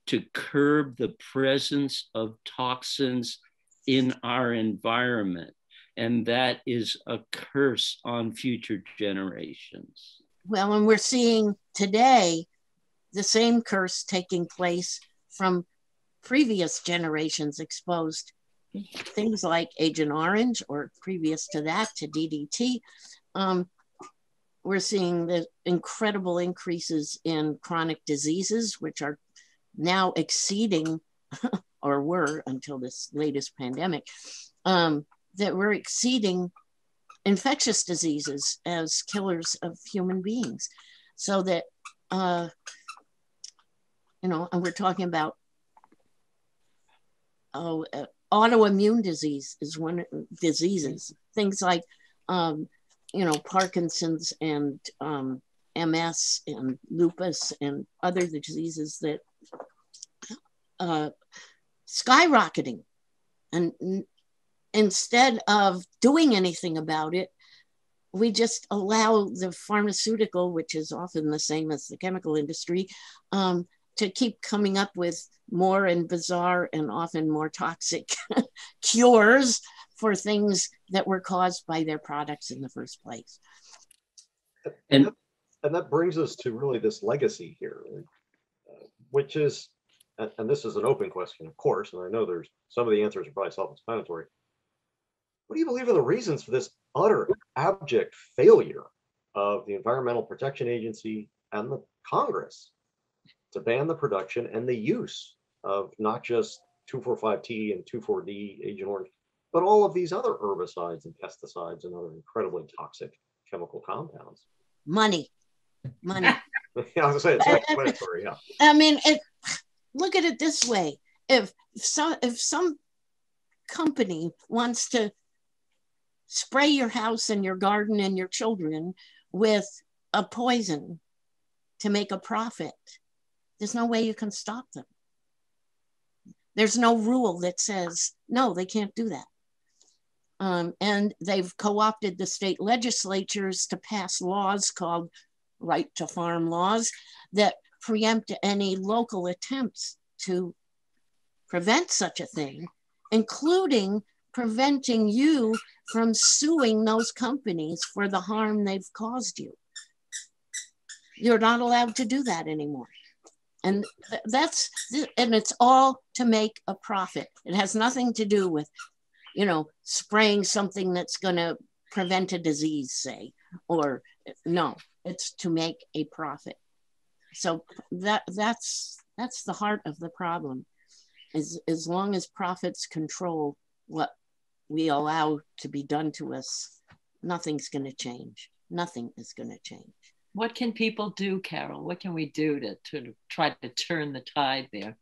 D: to curb the presence of toxins in our environment. And that is a curse on future generations.
C: Well, and we're seeing today the same curse taking place from previous generations exposed things like Agent Orange or previous to that to DDT. Um, we're seeing the incredible increases in chronic diseases, which are now exceeding, or were until this latest pandemic, um, that we're exceeding infectious diseases as killers of human beings. So that, uh, you know, and we're talking about oh, uh, autoimmune disease is one of diseases, things like, um, you know, Parkinson's and um, MS and lupus and other diseases that uh, skyrocketing. And instead of doing anything about it, we just allow the pharmaceutical, which is often the same as the chemical industry, um, to keep coming up with more and bizarre and often more toxic cures for things that were caused by their products in the first place.
B: And, and that brings us to really this legacy here, uh, which is, and this is an open question, of course, and I know there's some of the answers are probably self-explanatory, what do you believe are the reasons for this utter abject failure of the Environmental Protection Agency and the Congress to ban the production and the use of not just 2,4,5-T and 2,4-D Agent Orange, but all of these other herbicides and pesticides and other incredibly toxic chemical compounds.
C: Money, money.
B: yeah, I was gonna say it's explanatory. Yeah.
C: I mean, it, look at it this way: if some if some company wants to spray your house and your garden and your children with a poison to make a profit, there's no way you can stop them. There's no rule that says no, they can't do that. Um, and they've co opted the state legislatures to pass laws called right to farm laws that preempt any local attempts to prevent such a thing, including preventing you from suing those companies for the harm they've caused you. You're not allowed to do that anymore. And that's, and it's all to make a profit. It has nothing to do with you know, spraying something that's going to prevent a disease, say, or no, it's to make a profit. So that that's that's the heart of the problem. As as long as profits control what we allow to be done to us, nothing's going to change. Nothing is going to change.
E: What can people do, Carol? What can we do to, to try to turn the tide there?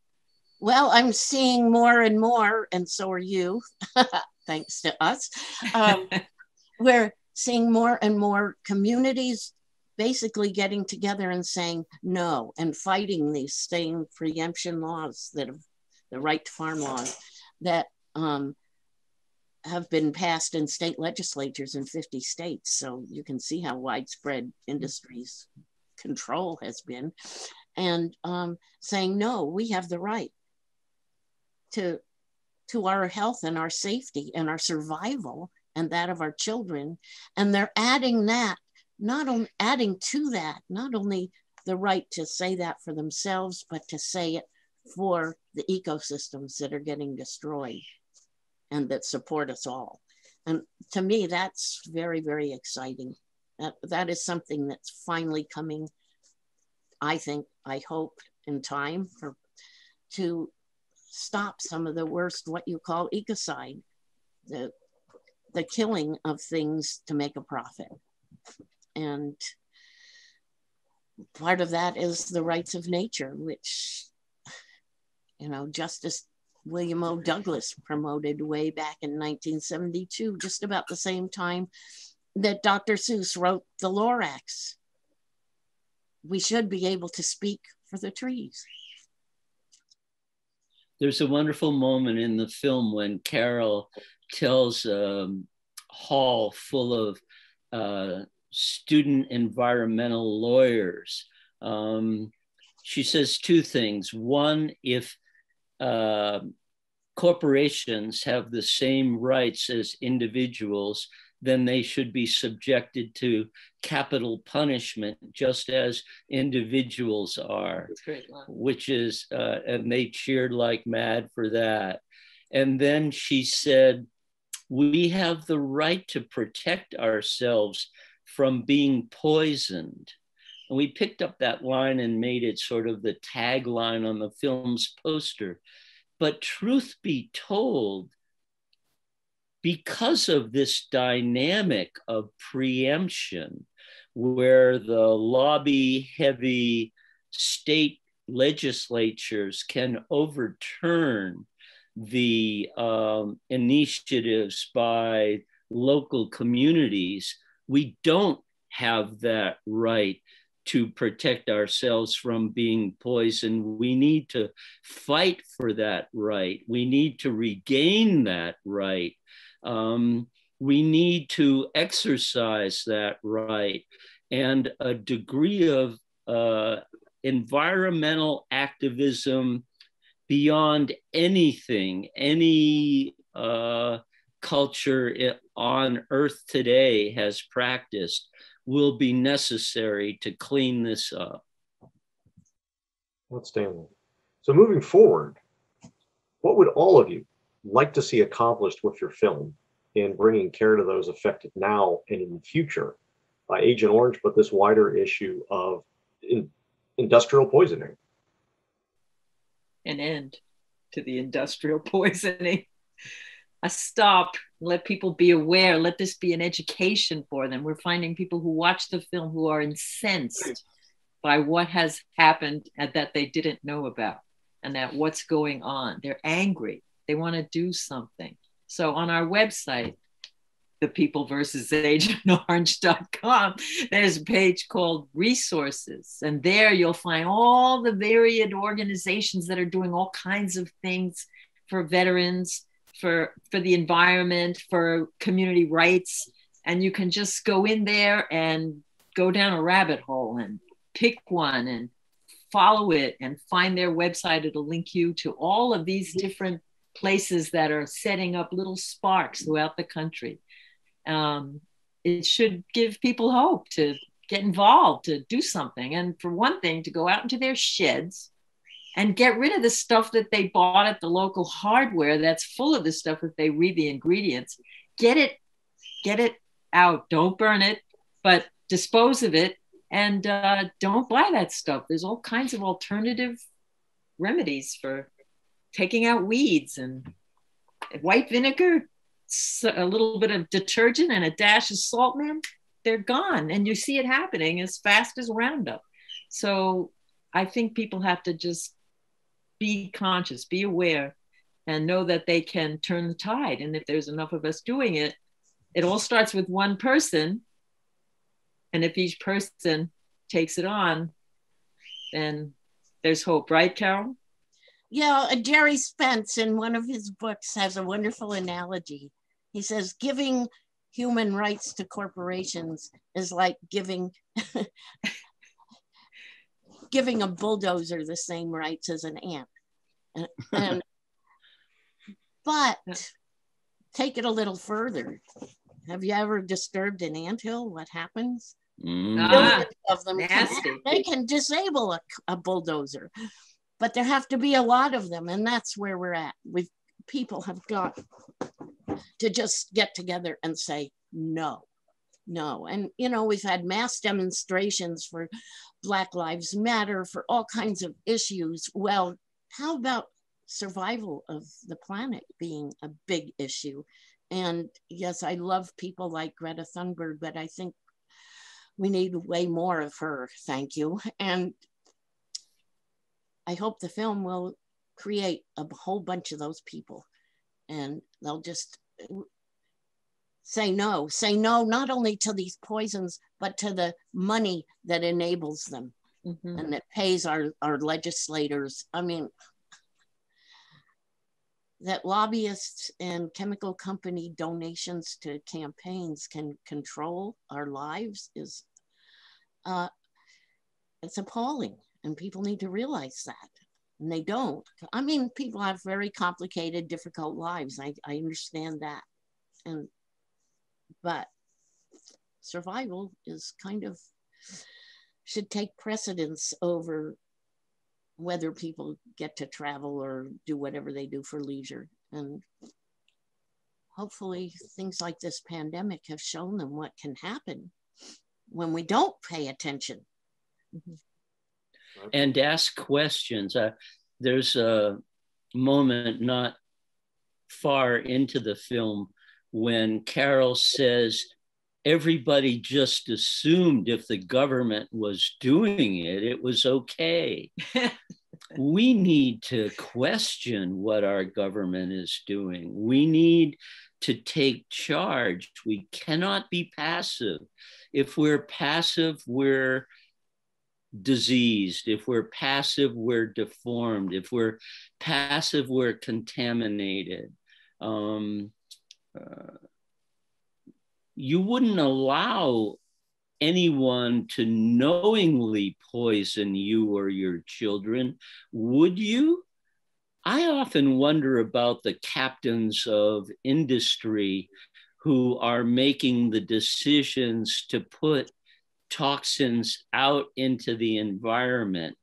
C: Well, I'm seeing more and more, and so are you, thanks to us. Um, we're seeing more and more communities basically getting together and saying no and fighting these same preemption laws that have the right to farm laws that um, have been passed in state legislatures in 50 states. So you can see how widespread industries control has been. And um, saying, no, we have the right to to our health and our safety and our survival and that of our children and they're adding that not only adding to that not only the right to say that for themselves but to say it for the ecosystems that are getting destroyed and that support us all and to me that's very very exciting that that is something that's finally coming i think i hope in time for to stop some of the worst, what you call ecocide, the, the killing of things to make a profit. And part of that is the rights of nature, which, you know, Justice William O. Douglas promoted way back in 1972, just about the same time that Dr. Seuss wrote the Lorax. We should be able to speak for the trees
D: there's a wonderful moment in the film when Carol tells a um, hall full of uh, student environmental lawyers. Um, she says two things. One, if uh, corporations have the same rights as individuals, then they should be subjected to capital punishment just as individuals are which is uh, and they cheered like mad for that. And then she said we have the right to protect ourselves from being poisoned and we picked up that line and made it sort of the tagline on the film's poster. But truth be told because of this dynamic of preemption, where the lobby heavy state legislatures can overturn the um, initiatives by local communities, we don't have that right to protect ourselves from being poisoned. We need to fight for that right. We need to regain that right um, we need to exercise that right and a degree of uh, environmental activism beyond anything, any uh, culture on earth today has practiced will be necessary to clean this up.
B: Outstanding. So moving forward, what would all of you like to see accomplished with your film in bringing care to those affected now and in the future by Agent Orange, but this wider issue of in, industrial poisoning.
E: An end to the industrial poisoning. A stop. Let people be aware. Let this be an education for them. We're finding people who watch the film who are incensed by what has happened and that they didn't know about and that what's going on. They're angry. They want to do something. So on our website, the people versus there's a page called resources. And there you'll find all the varied organizations that are doing all kinds of things for veterans, for, for the environment, for community rights. And you can just go in there and go down a rabbit hole and pick one and follow it and find their website. It'll link you to all of these different places that are setting up little sparks throughout the country um, it should give people hope to get involved, to do something. And for one thing, to go out into their sheds and get rid of the stuff that they bought at the local hardware that's full of this stuff if they read the ingredients. Get it, get it out. Don't burn it, but dispose of it and uh, don't buy that stuff. There's all kinds of alternative remedies for taking out weeds and white vinegar a little bit of detergent and a dash of salt, man, they're gone. And you see it happening as fast as Roundup. So I think people have to just be conscious, be aware, and know that they can turn the tide. And if there's enough of us doing it, it all starts with one person. And if each person takes it on, then there's hope, right, Carol?
C: Yeah, uh, Gerry Spence in one of his books has a wonderful analogy. He says giving human rights to corporations is like giving giving a bulldozer the same rights as an ant. And, and but take it a little further. Have you ever disturbed an ant hill? What happens?
E: Mm. Ah, of them
C: can, they can disable a, a bulldozer but there have to be a lot of them and that's where we're at we people have got to just get together and say no no and you know we've had mass demonstrations for black lives matter for all kinds of issues. Well how about survival of the planet being a big issue? And yes i love people like greta thunberg but i think we need way more of her. Thank you. And I hope the film will create a whole bunch of those people and they'll just say no, say no, not only to these poisons, but to the money that enables them mm-hmm. and that pays our, our legislators. I mean, that lobbyists and chemical company donations to campaigns can control our lives is uh, it's appalling and people need to realize that and they don't i mean people have very complicated difficult lives i, I understand that and but survival is kind of should take precedence over whether people get to travel or do whatever they do for leisure. And hopefully things like this pandemic have shown them what can happen when we don't pay attention.
D: Mm-hmm. And ask questions. Uh, there's a moment not far into the film when Carol says, everybody just assumed if the government was doing it, it was okay. we need to question what our government is doing. We need to take charge. We cannot be passive. If we're passive, we're diseased, if we're passive, we're deformed, if we're passive, we're contaminated. Um, you wouldn't allow anyone to knowingly poison you or your children, would you? I often wonder about the captains of industry who are making the decisions to put toxins out into the environment,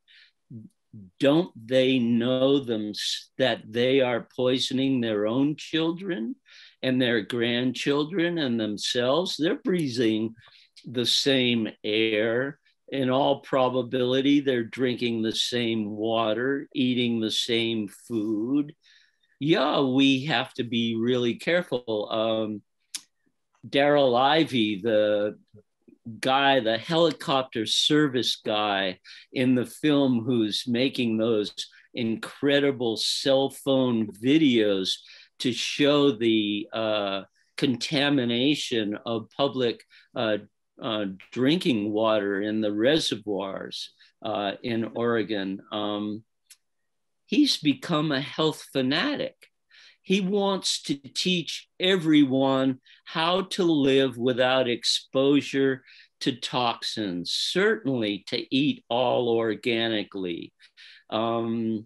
D: don't they know them that they are poisoning their own children and their grandchildren and themselves, they're breathing the same air. In all probability, they're drinking the same water, eating the same food. Yeah, we have to be really careful. Um, Daryl Ivey, the guy, the helicopter service guy in the film who's making those incredible cell phone videos to show the uh, contamination of public uh, uh, drinking water in the reservoirs uh, in Oregon. Um, he's become a health fanatic. He wants to teach everyone how to live without exposure to toxins, certainly to eat all organically, um,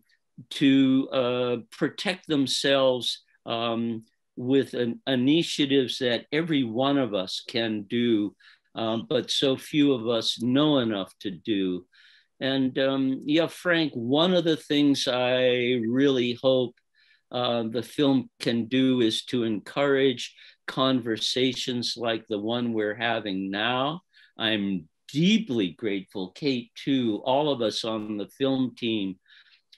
D: to uh, protect themselves um, with an, initiatives that every one of us can do, um, but so few of us know enough to do. And um, yeah, Frank, one of the things I really hope uh, the film can do is to encourage conversations like the one we're having now. I'm deeply grateful, Kate, too, all of us on the film team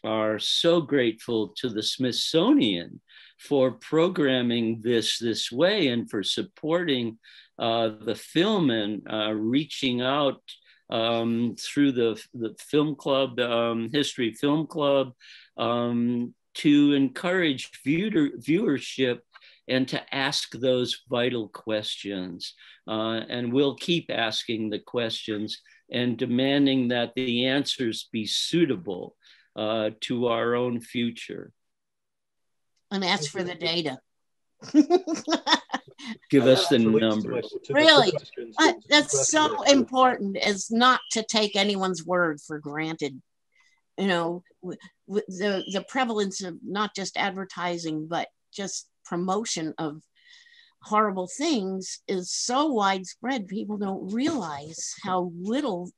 D: are so grateful to the Smithsonian for programming this this way and for supporting uh, the film and uh, reaching out um, through the, the film club, um, History Film Club, um, to encourage viewer, viewership and to ask those vital questions. Uh, and we'll keep asking the questions and demanding that the answers be suitable uh, to our own future.
C: And ask for the data.
D: Give us the numbers.
C: really, that's so important is not to take anyone's word for granted. You know the the prevalence of not just advertising but just promotion of horrible things is so widespread people don't realize how little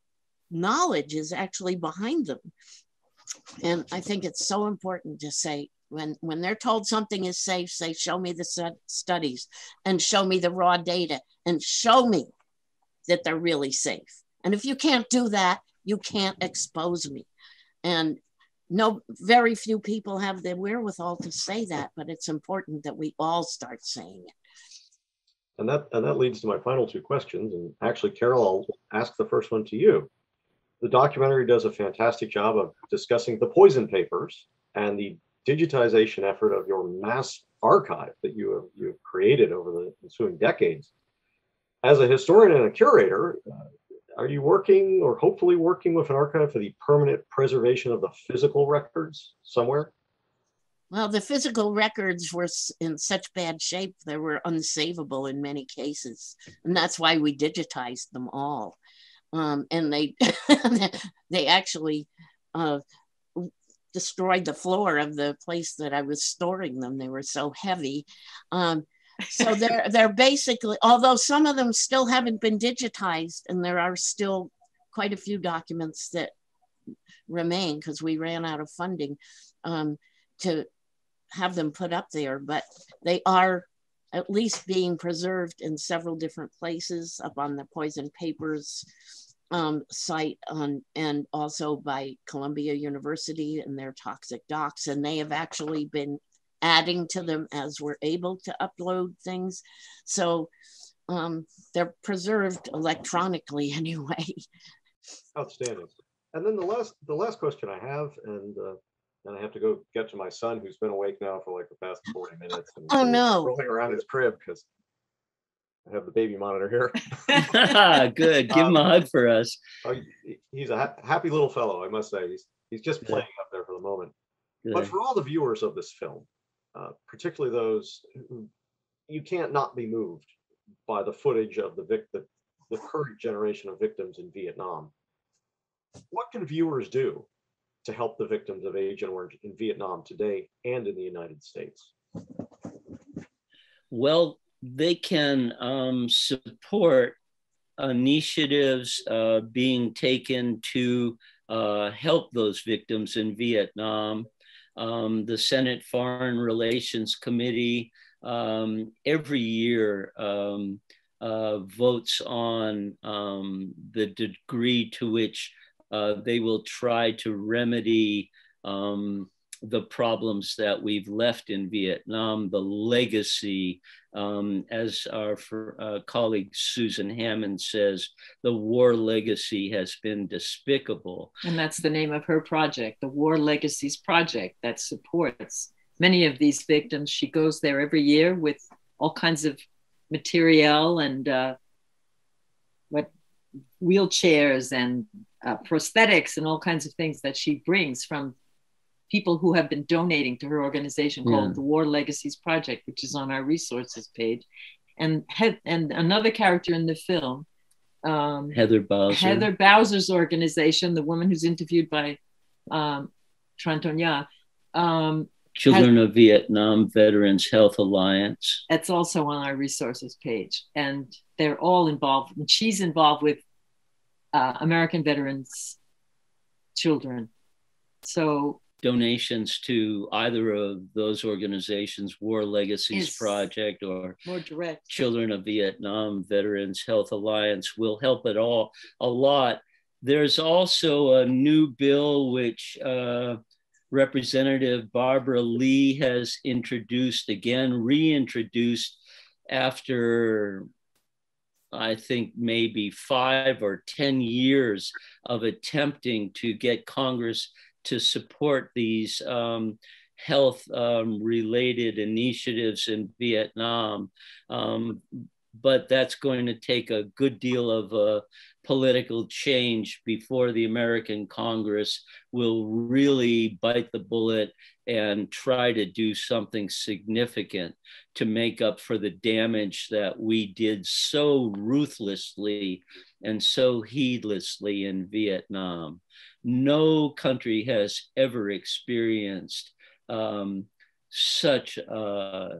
C: knowledge is actually behind them. And i think it's so important to say when when they're told something is safe say show me the studies and show me the raw data and show me that they're really safe and if you can't do that you can't expose me and no, very few people have the wherewithal to say that, but it's important that we all start saying it.
B: And that and that leads to my final two questions. And actually, Carol, I'll ask the first one to you. The documentary does a fantastic job of discussing the poison papers and the digitization effort of your mass archive that you have you've created over the ensuing decades. As a historian and a curator, uh, are you working or hopefully working with an archive for the permanent preservation of the physical records somewhere?
C: Well, the physical records were in such bad shape, they were unsavable in many cases. And that's why we digitized them all. Um, and they, they actually uh, destroyed the floor of the place that I was storing them. They were so heavy. Um, so they're they're basically although some of them still haven't been digitized and there are still quite a few documents that remain because we ran out of funding um, to have them put up there but they are at least being preserved in several different places up on the poison papers um, site on, and also by Columbia University and their toxic docs. And they have actually been adding to them as we're able to upload things. So um, they're preserved electronically anyway.
B: Outstanding. And then the last the last question I have, and uh, and I have to go get to my son who's been awake now for like the past 40 minutes. And
C: oh no.
B: Rolling around his crib because I have the baby monitor here.
D: Good. Give him a um, hug for us.
B: Oh, he's a ha- happy little fellow, I must say. He's he's just playing up there for the moment. Good. But for all the viewers of this film, uh, particularly those who you can't not be moved by the footage of the, vic- the, the current generation of victims in Vietnam. What can viewers do to help the victims of Agent Orange in Vietnam today and in the United States?
D: Well, they can um, support initiatives uh, being taken to uh, help those victims in Vietnam. Um, the Senate Foreign Relations Committee um, every year um, uh, votes on um, the degree to which uh, they will try to remedy um, the problems that we've left in Vietnam, the legacy, um, as our uh, colleague Susan Hammond says, the war legacy has been despicable.
E: And that's the name of her project, the War Legacies Project, that supports many of these victims. She goes there every year with all kinds of material and uh, what wheelchairs and uh, prosthetics and all kinds of things that she brings from people who have been donating to her organization called yeah. the War Legacies Project, which is on our resources page. And and another character in the film,
D: um, Heather Bowser.
E: Heather Bowser's organization, the woman who's interviewed by um, Tran um,
D: Children has, of Vietnam Veterans Health Alliance.
E: It's also on our resources page, and they're all involved. And she's involved with uh, American veterans' children. So
D: donations to either of those organizations, War Legacies Project or
E: more direct
D: Children of Vietnam Veterans Health Alliance will help at all a lot. There's also a new bill which uh, Representative Barbara Lee has introduced again, reintroduced after I think maybe five or 10 years of attempting to get Congress to support these um, health um, related initiatives in Vietnam. Um, but that's going to take a good deal of uh, political change before the American Congress will really bite the bullet and try to do something significant to make up for the damage that we did so ruthlessly and so heedlessly in Vietnam no country has ever experienced um, such a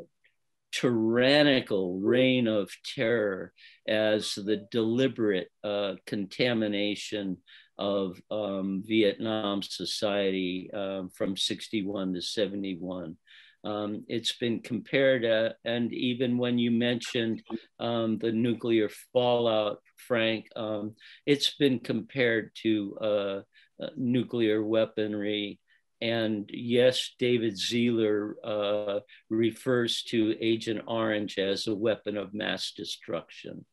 D: tyrannical reign of terror as the deliberate uh, contamination of um, Vietnam society um, from 61 to 71. Um, it's been compared, uh, and even when you mentioned um, the nuclear fallout, Frank, um, it's been compared to uh, uh, nuclear weaponry. And yes, David Zierler uh, refers to Agent Orange as a weapon of mass destruction.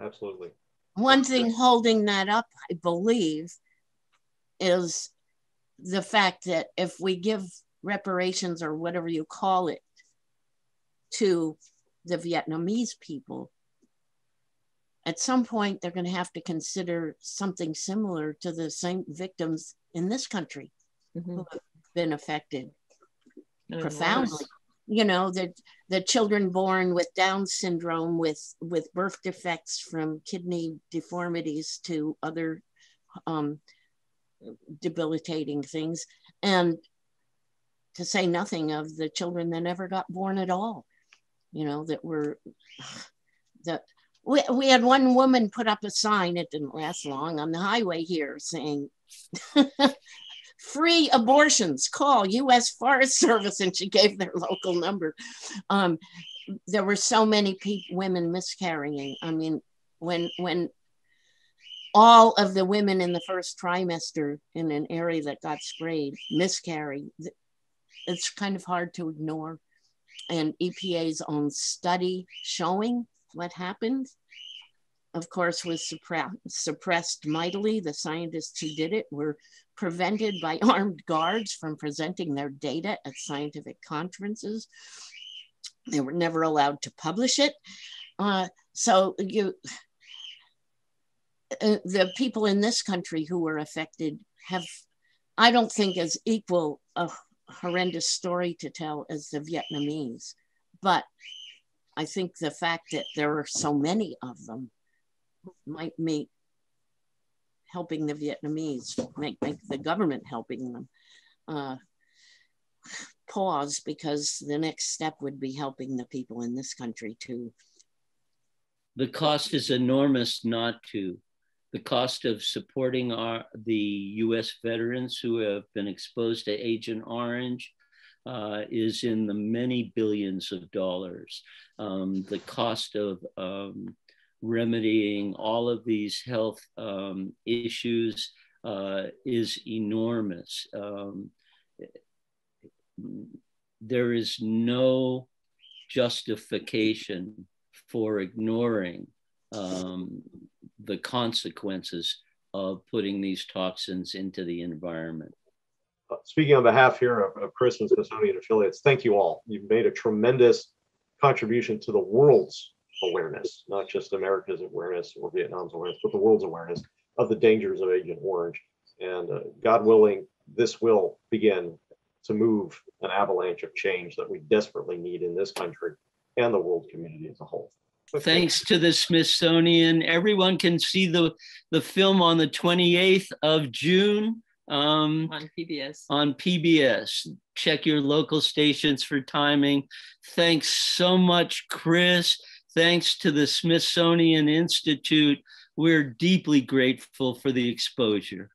B: Absolutely.
C: One thing holding that up, I believe, is the fact that if we give reparations or whatever you call it to the Vietnamese people, at some point they're going to have to consider something similar to the same victims in this country mm-hmm. who have been affected and profoundly. You know the the children born with down syndrome with with birth defects from kidney deformities to other um, debilitating things. And to say nothing of the children that never got born at all you know that were that we, we had one woman put up a sign, it didn't last long, on the highway here saying, free abortions, call US Forest Service. And she gave their local number. Um, there were so many women miscarrying. I mean, when, when all of the women in the first trimester in an area that got sprayed miscarried, it's kind of hard to ignore. And EPA's own study showing what happened, of course, was suppre- suppressed mightily. The scientists who did it were prevented by armed guards from presenting their data at scientific conferences. They were never allowed to publish it. Uh, so you, uh, the people in this country who were affected have, I don't think, as equal a horrendous story to tell as the Vietnamese, but I think the fact that there are so many of them might make helping the Vietnamese, make, make the government helping them uh, pause because the next step would be helping the people in this country too.
D: The cost is enormous not to. The cost of supporting our, the US veterans who have been exposed to Agent Orange, uh, is in the many billions of dollars. Um, the cost of um, remedying all of these health um, issues uh, is enormous. Um, there is no justification for ignoring um, the consequences of putting these toxins into the environment.
B: Speaking on behalf here of, of Chris and Smithsonian affiliates, thank you all. You've made a tremendous contribution to the world's awareness, not just America's awareness or Vietnam's awareness, but the world's awareness of the dangers of Agent Orange. And uh, God willing, this will begin to move an avalanche of change that we desperately need in this country and the world community as a whole.
D: Thanks to the Smithsonian, everyone can see the, the film on the 28th of June um,
E: on PBS.
D: On PBS. Check your local stations for timing. Thanks so much, Chris. Thanks to the Smithsonian Institute. We're deeply grateful for the exposure.